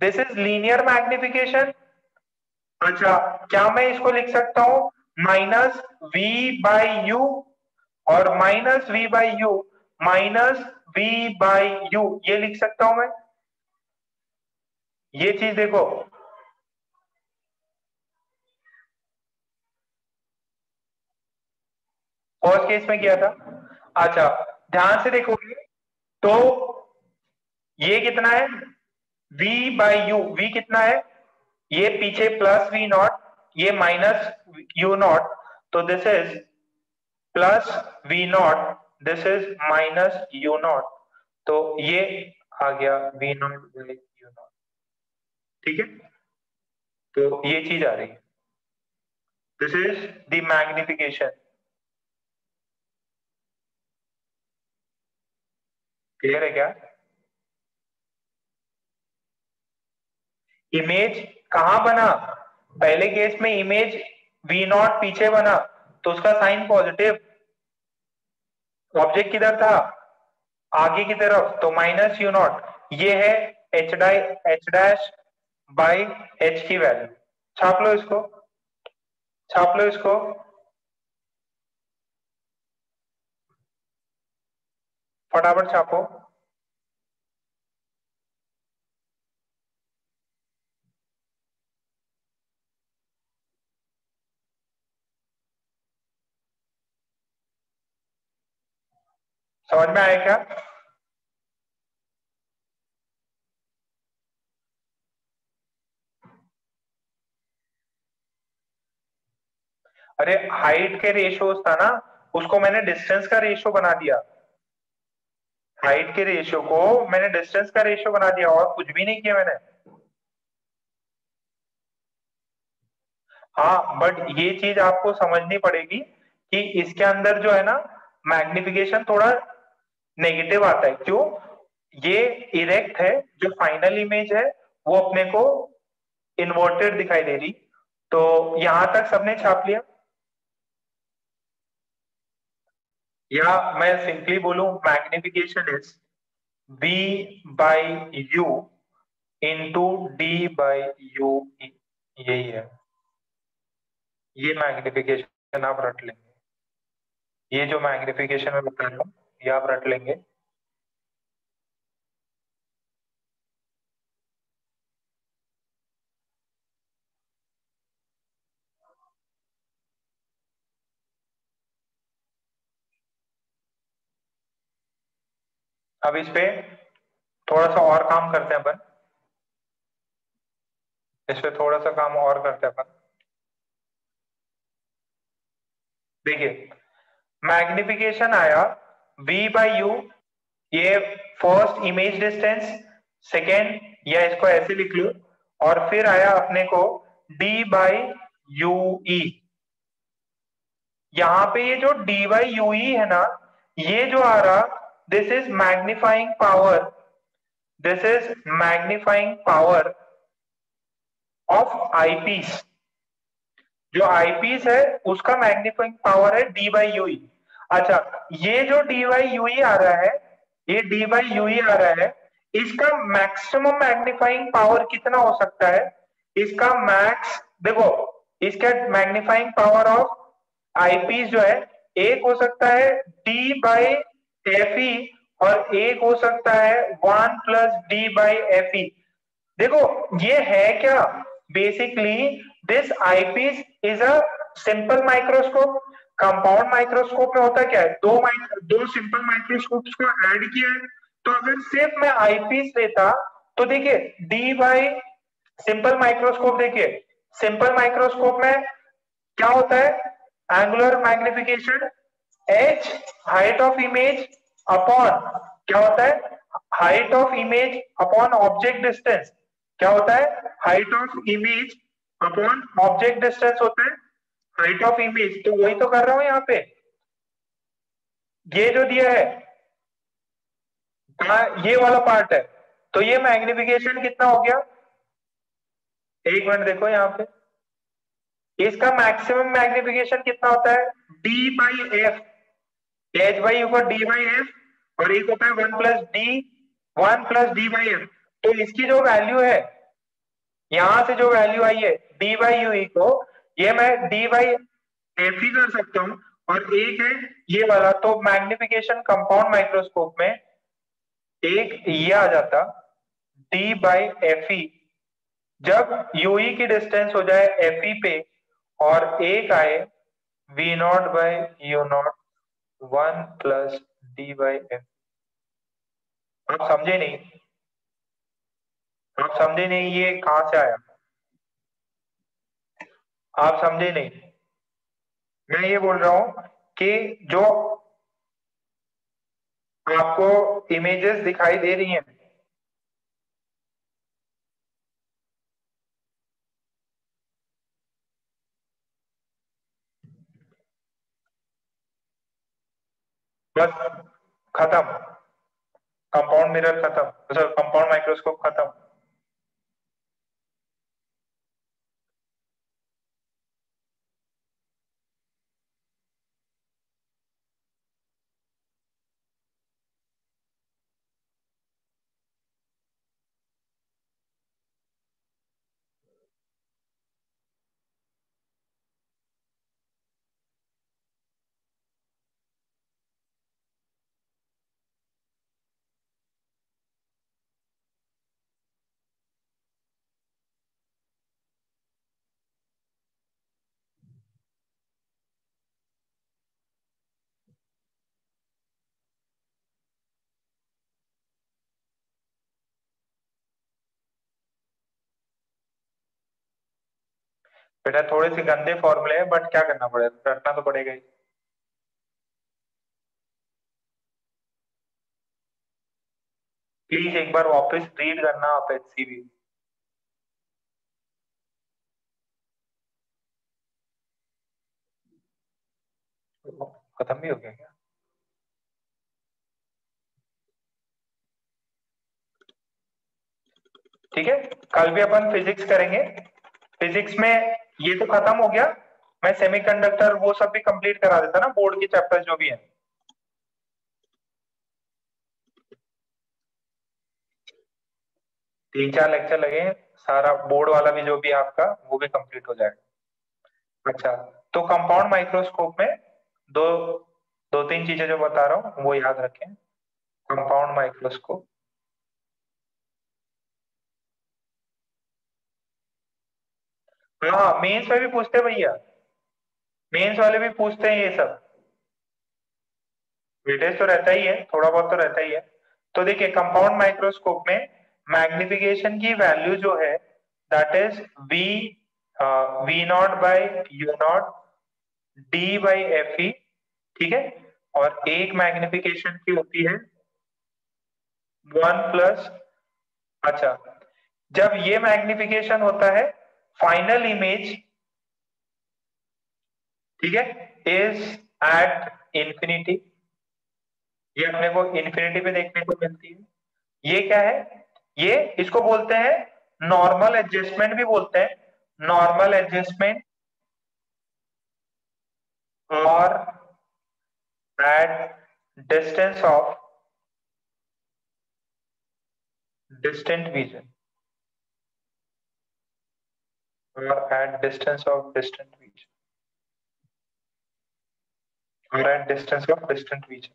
S1: this is linear magnification अच्छा। क्या मैं इसको लिख सकता हूँ? माइनस वी बाई यू और minus V by U minus V by U ये लिख सकता हूँ मैं? ये चीज़ देखो। फ़र्स्ट केस में किया था। अच्छा ध्यान से देखोगे तो ये कितना है? V बाई यू वी कितना है? ये पीछे प्लस वी नॉट ये माइनस यू नॉट तो this is plus V naught this is minus U naught तो ये आ गया V naught by U naught ठीक है? तो ये चीज़ आ रही है। This is the magnification clear है क्या? इमेज कहाँ बना? पहले केस में इमेज वी नॉट पीछे बना तो उसका साइन पॉजिटिव ऑब्जेक्ट किधर था? आगे की तरफ़ तो माइनस यू नॉट ये है H die H dash by H की वैल्यू छाप लो इसको। छाप लो इसको। फटाफट छापो। समझ में आया क्या? अरे हाइट के रेशियोज था ना, उसको मैंने डिस्टेंस का रेशियो बना दिया। हाइट के रेशियो को मैंने डिस्टेंस का रेशियो बना दिया और कुछ भी नहीं किया मैंने। हाँ बट ये चीज़ आपको समझनी पड़ेगी कि इसके अंदर जो है ना मैग्निफिकेशन थोड़ा नेगेटिव आता है। क्यों? ये इरेक्ट है, जो फाइनल इमेज है, वो अपने को इन्वर्टेड दिखाई दे रही। तो यहाँ तक सबने छाप लिया? या मैं सिंपली बोलू magnification is B by U into D by U यही है। ये मैग्निफिकेशन आप रट लेंगे। ये जो मैग्निफिकेशन में बता रहा हूँ ये आप रट लेंगे। अब इस पे थोड़ा सा और काम करते हैं अपन। इस पे थोड़ा सा काम और करते हैं अपन। देखिए मैग्निफिकेशन आया। V बाई यू ये फ़र्स्ट इमेज डिस्टेंस सेकेंड या इसको ऐसे लिख लो, और फिर आया अपने को डी बाई यू ई यहाँ पे ये जो डी बाई यू ई है ना, ये जो आ रहा this is magnifying power this is magnifying power of eyepiece जो आईपीस है, उसका मैग्निफाइंग पावर है डी बाई यू अच्छा ये जो डी वाई यू आ रहा है, ये डी वाई यू आ रहा है, इसका मैक्सिमम मैग्निफाइंग पावर कितना हो सकता है? इसका मैक्स देखो, इसका मैग्निफाइंग पावर ऑफ़ आईपीस जो है, एक हो सकता है डी बाई एफ़ और एक हो सकता है one plus D by F देखो, ये है क्या? Basically this eyepiece is a simple microscope compound microscope में होता क्या है? दो दो सिंपल माइक्रोस्कोप को ऐड किया है। तो अगर सिर्फ़ मैं आईपीस लेता तो देखिए डी बाई सिंपल माइक्रोस्कोप देखिए। सिंपल माइक्रोस्कोप में क्या होता है? Angular magnification H height of image upon क्या होता है? Height of image upon object distance क्या होता है? Height of image upon object distance होता है। हाइट ऑफ़ इमेज तो वही तो कर रहा हूँ यहाँ पे। ये जो दिया है ये वाला पार्ट है। तो ये मैग्निफिकेशन कितना हो गया? एक मिनट देखो यहाँ पे। इसका मैक्सिमम मैग्निफिकेशन कितना होता है? D by F H by ऊपर डी बाई एफ़ और एक होता है one plus D one plus D by F तो इसकी जो वैल्यू है, यहाँ से जो वैल्यू आई है डी बाई यू को ये मैं डी बाई एफ़ ही कर सकता हूँ। और एक है ये वाला तो मैग्निफिकेशन कंपाउंड माइक्रोस्कोप में एक ये आ जाता डी बाई एफ़ ई जब यूई e की डिस्टेंस हो जाए एफ़ ई पे, और एक आए V naught by U naught one plus D by F आप समझे नहीं? आप समझे नहीं ये कहाँ से आया? आप समझे नहीं। मैं ये बोल रहा हूँ कि जो आपको इमेजेस दिखाई दे रही हैं, बस खत्म। कंपाउंड मिरर खत्म। कंपाउंड माइक्रोस्कोप खत्म। बेटा थोड़े से गंदे फॉर्मूले हैं बट क्या करना पड़ेगा? रटना तो पड़ेगा ही। प्लीज़ एक बार वापस रीड करना आप एच सी बी खत्म भी हो गया क्या? ठीक है, कल भी अपन फिजिक्स करेंगे। फिजिक्स में ये तो खत्म हो गया। मैं सेमीकंडक्टर वो सब भी कंप्लीट करा देता ना बोर्ड के चैप्टर जो भी है। तीन चार लेक्चर लगे सारा बोर्ड वाला भी जो भी आपका, वो भी कंप्लीट हो जाएगा। अच्छा तो कंपाउंड माइक्रोस्कोप में दो दो तीन चीज़ें जो बता रहा हूँ, वो याद रखें। कंपाउंड माइक्रोस्कोप हाँ मेंस में भी पूछते हैं भैया। मेंस वाले भी पूछते हैं ये सब। वेटेज तो रहता ही है, थोड़ा बहुत तो रहता ही है। तो देखिए कंपाउंड माइक्रोस्कोप में मैग्निफिकेशन की वैल्यू जो है that is V V naught by U naught D by F E ठीक है? और एक मैग्निफिकेशन की होती है वन प्लस अच्छा। जब ये मैग्निफिकेशन होता है फाइनल इमेज ठीक है इज़ एट इंफिनिटी ये अपने को इंफिनिटी पे देखने को मिलती है। ये क्या है? ये इसको बोलते हैं नॉर्मल एडजस्टमेंट भी बोलते हैं। नॉर्मल एडजस्टमेंट और at distance of distant vision. At distance of distant vision or at distance of distant vision.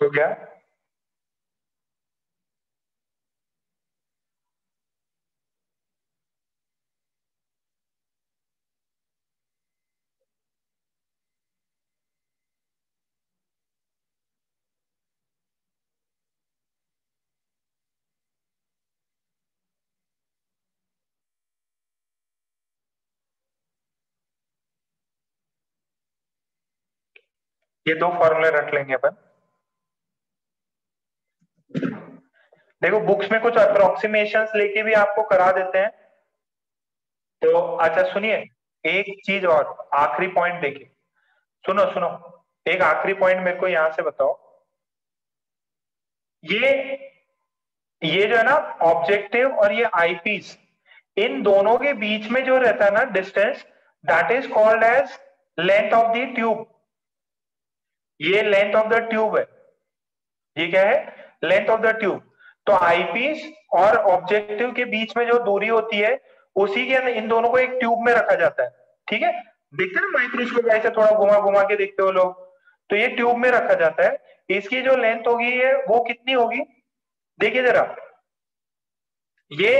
S1: हो गया। ये दो फॉर्मूले रख लेंगे अपन। देखो बुक्स में कुछ अप्रोक्सीमेशन लेके भी आपको करा देते हैं। तो अच्छा सुनिए, एक चीज़ और, आखिरी पॉइंट देखिए। सुनो सुनो, एक आखिरी पॉइंट मेरे को यहाँ से बताओ। ये ये जो है ना ऑब्जेक्टिव और ये आईपीस इन दोनों के बीच में जो रहता है ना distance that is called as length of the tube ये लेंथ ऑफ़ द ट्यूब है। ये क्या है? लेंथ ऑफ़ द ट्यूब तो आईपीस और ऑब्जेक्टिव के बीच में जो दूरी होती है उसी के इन दोनों को एक ट्यूब में रखा जाता है। ठीक है? देखते ना माइक्रोस्कोप ऐसे थोड़ा घुमा घुमा के देखते हो लोग। तो ये ट्यूब में रखा जाता है। इसकी जो लेंथ होगी है वो कितनी होगी? देखिए जरा। ये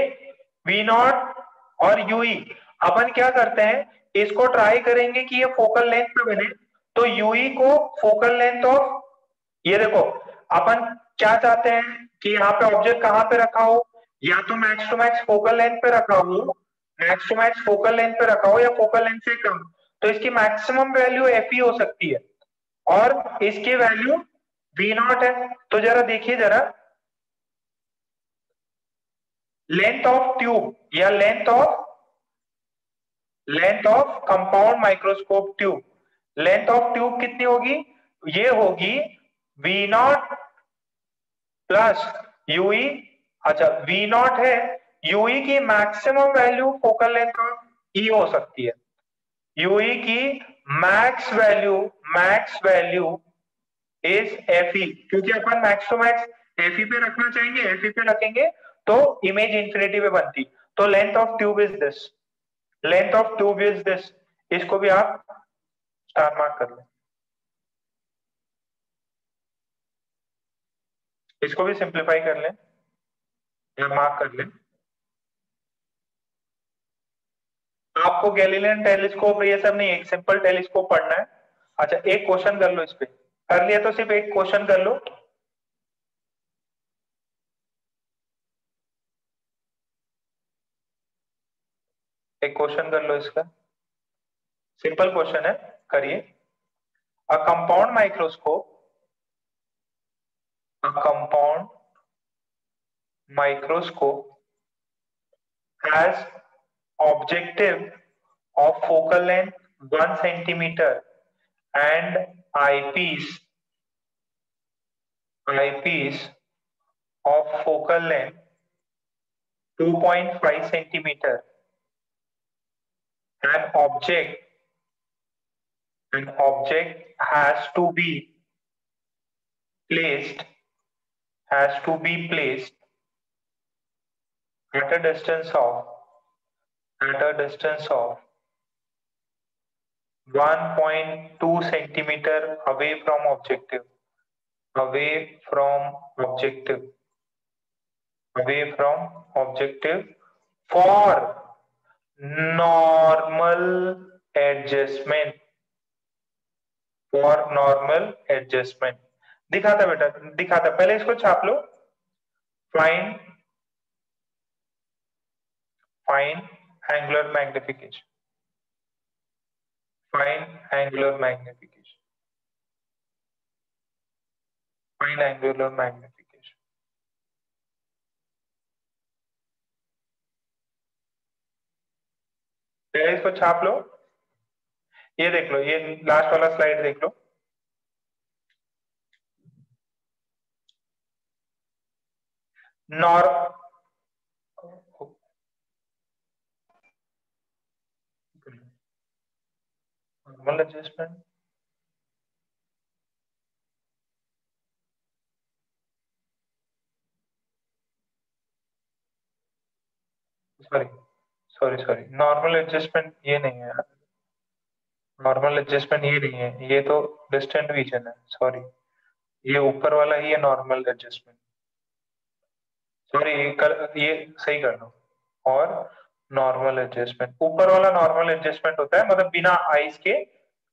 S1: वी नॉट और यूई e, अपन क्या करते हैं इसको ट्राई करेंगे कि ये फोकल लेंथ पे बने। तो यूई e को फोकल लेंथ ऑफ़ ये देखो अपन क्या चाहते हैं कि यहाँ पे ऑब्जेक्ट कहाँ पे रखा हो? या तो max to max focal length पे रखा हो max to max focal length पे रखा हो या फोकल लेंथ से कम। तो इसकी मैक्सिमम वैल्यू एफ़ ही सकती है। और इसकी वैल्यू वी नॉट है। तो जरा देखिए जरा। लेंथ ऑफ़ ट्यूब या length of length of compound microscope tube length of tube कितनी होगी? ये होगी V naught plus U E अच्छा वी नॉट है यूई e की maximum value focal length of E हो सकती है। यूई e की max value max value is F E क्योंकि अपन max to max F E पे रखना चाहेंगे एफ़ ई पे रखेंगे तो इमेज इंफिनिटी पे बनती। तो length of tube is this length of tube is this इसको भी आप स्टार मार्क कर लें। इसको भी सिंप्लीफाई कर लें, या मार्क कर लें। आपको गैलीलियन टेलीस्कोप ये सब नहीं एक सिंपल टेलीस्कोप पढ़ना है। अच्छा एक क्वेश्चन कर लो इस पे। कर लिया तो सिर्फ़ एक क्वेश्चन कर लो। एक क्वेश्चन कर लो इसका। सिंपल क्वेश्चन है, करिए। A compound microscope a compound microscope has objective of focal length 1 centimeter and eyepiece eyepiece of focal length 2.5 centimeter. An object an object has to be placed has to be placed at a distance of at a distance of 1.2 centimeter away from objective away from objective away from objective for normal adjustment for normal adjustment दिखाता बेटा, दिखाता। पहले इसको छाप लो। Fine fine angular magnification fine angular magnification fine angular magnification पहले इसको छाप लो। ये देख लो, ये लास्ट वाला स्लाइड देख लो। Nor normal adjustment. Sorry sorry sorry normal adjustment ये नहीं है नॉर्मल एडजस्टमेंट ये नहीं है. ये तो डिस्टेंट विजन है. सॉरी ये ऊपर वाला ही है नॉर्मल एडजस्टमेंट सॉरी ये कर, ये सही कर लो। और नॉर्मल एडजस्टमेंट ऊपर वाला नॉर्मल एडजस्टमेंट होता है मतलब बिना आइस के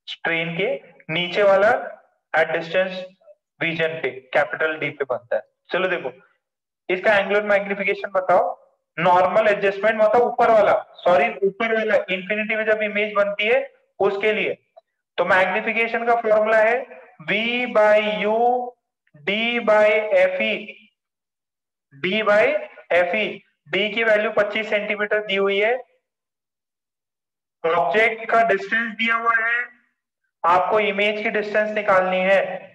S1: स्ट्रेन के, नीचे वाला एट डिस्टेंस रीजन पे कैपिटल डी पे बनता है। चलो देखो, इसका एंगुलर मैग्निफिकेशन बताओ। नॉर्मल एडजस्टमेंट मतलब ऊपर वाला सॉरी ऊपर वाला इंफिनिटी में जब इमेज बनती है, उसके लिए। तो मैग्निफिकेशन का फॉर्मूला है v by U D by F E D by F E D की वैल्यू 25 सेंटीमीटर दी हुई है। ऑब्जेक्ट का डिस्टेंस दिया हुआ है। आपको इमेज की डिस्टेंस निकालनी है।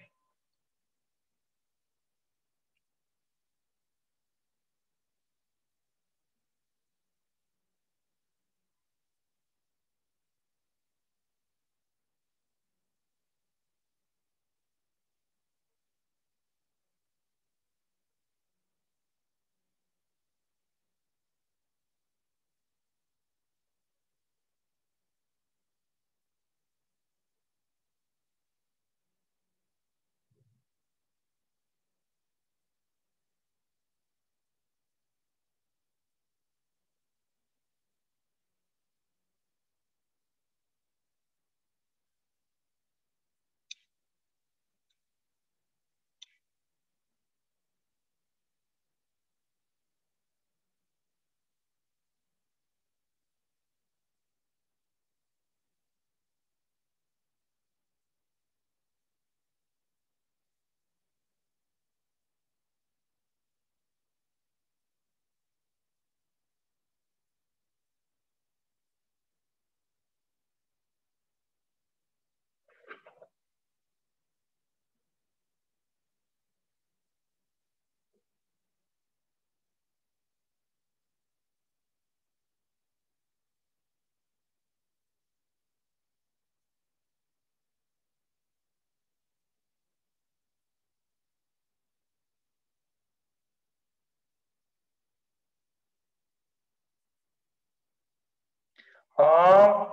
S1: हाँ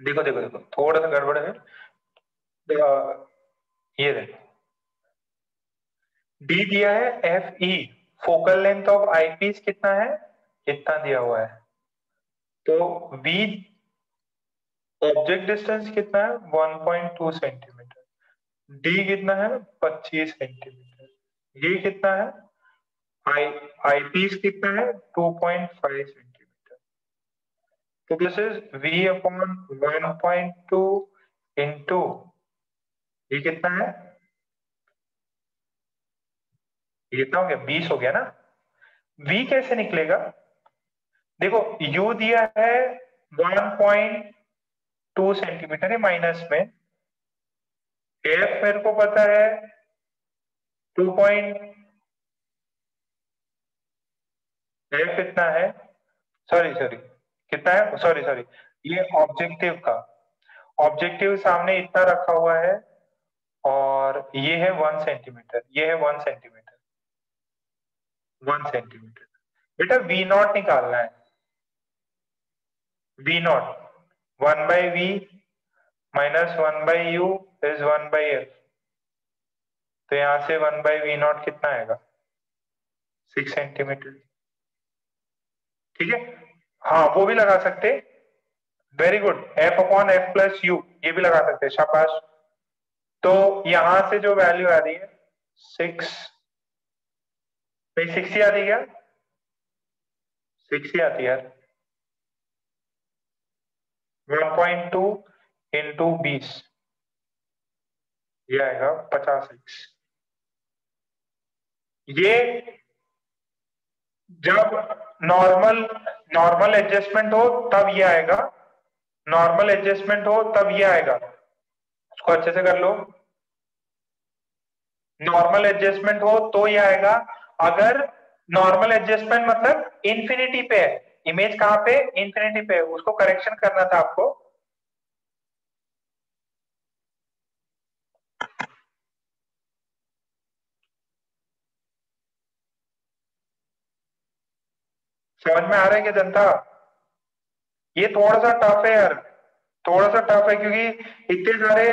S1: देखो देखो देखो, थोड़ा सा गड़बड़ है। ये देखो। डी दिया है F E focal length of eyepiece कितना है? इतना दिया हुआ है। तो वी ऑब्जेक्ट डिस्टेंस कितना है? 1.2 सेंटीमीटर। डी कितना है? 25 सेंटीमीटर। ये कितना है? आई आई पीस कितना है? 2.5 सेंटीमीटर। तो this is v upon 1.2 into ये कितना है? ये कितना हो गया 20 हो गया ना? V कैसे निकलेगा? देखो, u दिया है 1.2 सेंटीमीटर है माइनस में। F मेरे को पता है 2. f इतना है? सॉरी सॉरी कितना है? सॉरी सॉरी ये ऑब्जेक्टिव का। ऑब्जेक्टिव सामने इतना रखा हुआ है और ये है वन सेंटीमीटर ये है वन सेंटीमीटर वन सेंटीमीटर बेटा वी नॉट निकालना है। V naught one by V minus one by U is one by F तो यहाँ से वन बाई वी नॉट कितना आएगा? सिक्स सेंटीमीटर ठीक है? हाँ वो भी लगा सकते। Very good F upon F plus U ये भी लगा सकते, शाबाश। तो यहाँ से जो वैल्यू आ रही है सिक्स सिक्स ही आती क्या सिक्स ही आती है वन पॉइंट टू इंटू बीस। ये आएगा पचास एक्स ये जब नॉर्मल नॉर्मल एडजस्टमेंट हो, तब ये आएगा। नॉर्मल एडजस्टमेंट हो, तब ये आएगा। उसको अच्छे से कर लो। नॉर्मल एडजस्टमेंट हो तो ये आएगा। अगर नॉर्मल एडजस्टमेंट मतलब इंफिनिटी पे है। इमेज कहाँ पे? इंफिनिटी पे है। उसको करेक्शन करना था आपको। समझ में आ रहा है क्या जनता? ये थोड़ा सा टफ है यार। थोड़ा सा टफ है क्योंकि इतने सारे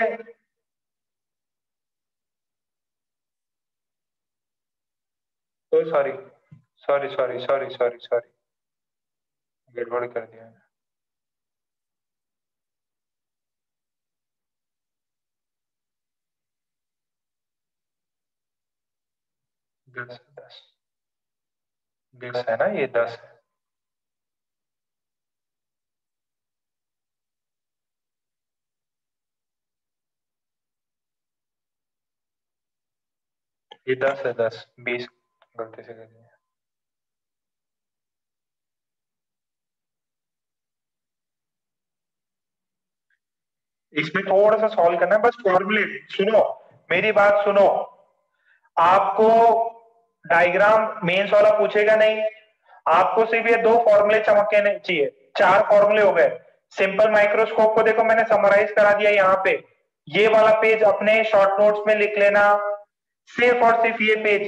S1: sorry sorry sorry sorry sorry sorry गड़बड़ कर दिया दस दस। दस है ना ये, दस है। ये दस है दस बीस गलती से कर दिया इसमें थोड़ा सा सॉल्व करना है, बस फॉर्मुलेट सुनो, मेरी बात सुनो। आपको डायग्राम मेंस वाला पूछेगा नहीं। आपको सिर्फ़ ये दो फॉर्मूले चमकने चाहिए, चार फॉर्मूले हो गए। सिंपल माइक्रोस्कोप को देखो, मैंने समराइज करा दिया यहाँ पे। ये वाला पेज अपने शॉर्ट नोट्स में लिख लेना। सिर्फ़ और सिर्फ़ ये पेज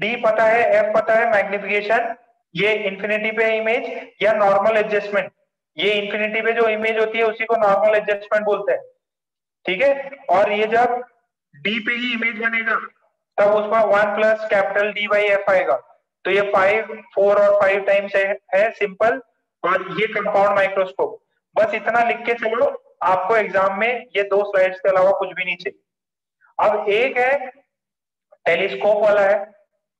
S1: डी पता है एफ़ पता है मैग्निफिकेशन ये इंफिनिटी पे इमेज या नॉर्मल एडजस्टमेंट ये इंफिनिटी पे जो इमेज होती है उसी को नॉर्मल एडजस्टमेंट बोलते हैं. ठीक है? और ये जब डी पे ही इमेज बनेगा तब उसमें one plus capital D by F आएगा. तो ये फाइव फोर और फाइव टाइम्स है, सिंपल और ये कंपाउंड माइक्रोस्कोप बस इतना लिख के चलो आपको एग्ज़ाम में ये दो स्लाइड्स के अलावा कुछ भी नहीं चाहिए. अब एक है टेलीस्कोप वाला है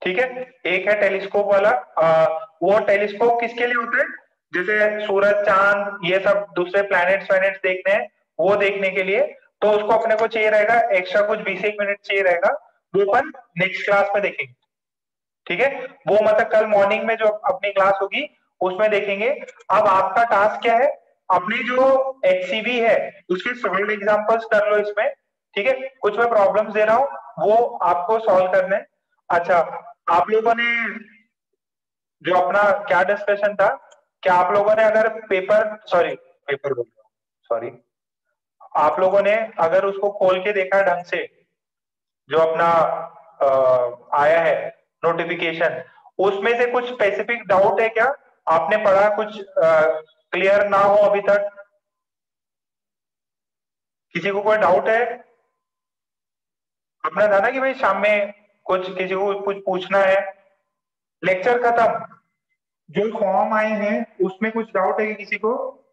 S1: ठीक है? एक है टेलीस्कोप वाला। आ, वो टेलीस्कोप किसके लिए होता है? जैसे सूरज चाँद ये सब दूसरे प्लैनेट्स वैनेट्स देखने हैं वो देखने के लिए। तो उसको अपने को चाहिए रहेगा एक्स्ट्रा कुछ बीस एक मिनट चाहिए रहेगा। वो अपन नेक्स्ट क्लास में देखेंगे ठीक है? वो मतलब कल मॉर्निंग में जो अपनी क्लास होगी उसमें देखेंगे। अब आपका टास्क क्या है? अपनी जो एचसीबी है उसके सॉल्व एग्जाम्पल्स कर लो इसमें। ठीक है? कुछ मैं प्रॉब्लम दे रहा हूँ वो आपको सॉल्व करने। अच्छा आप लोगों ने जो अपना क्या डिस्कशन था क्या आप लोगों ने अगर पेपर सॉरी पेपर बोल रहा सॉरी आप लोगों ने अगर उसको खोल के देखा ढंग से जो अपना आ, आया है नोटिफिकेशन उसमें से कुछ स्पेसिफिक डाउट है क्या? आपने पढ़ा कुछ क्लियर ना हो अभी तक? किसी को कोई डाउट है? अपना था ना कि भाई शाम में कुछ किसी को कुछ पूछना है? लेक्चर खत्म। जो फॉर्म आए हैं, उसमें कुछ डाउट है कि किसी को?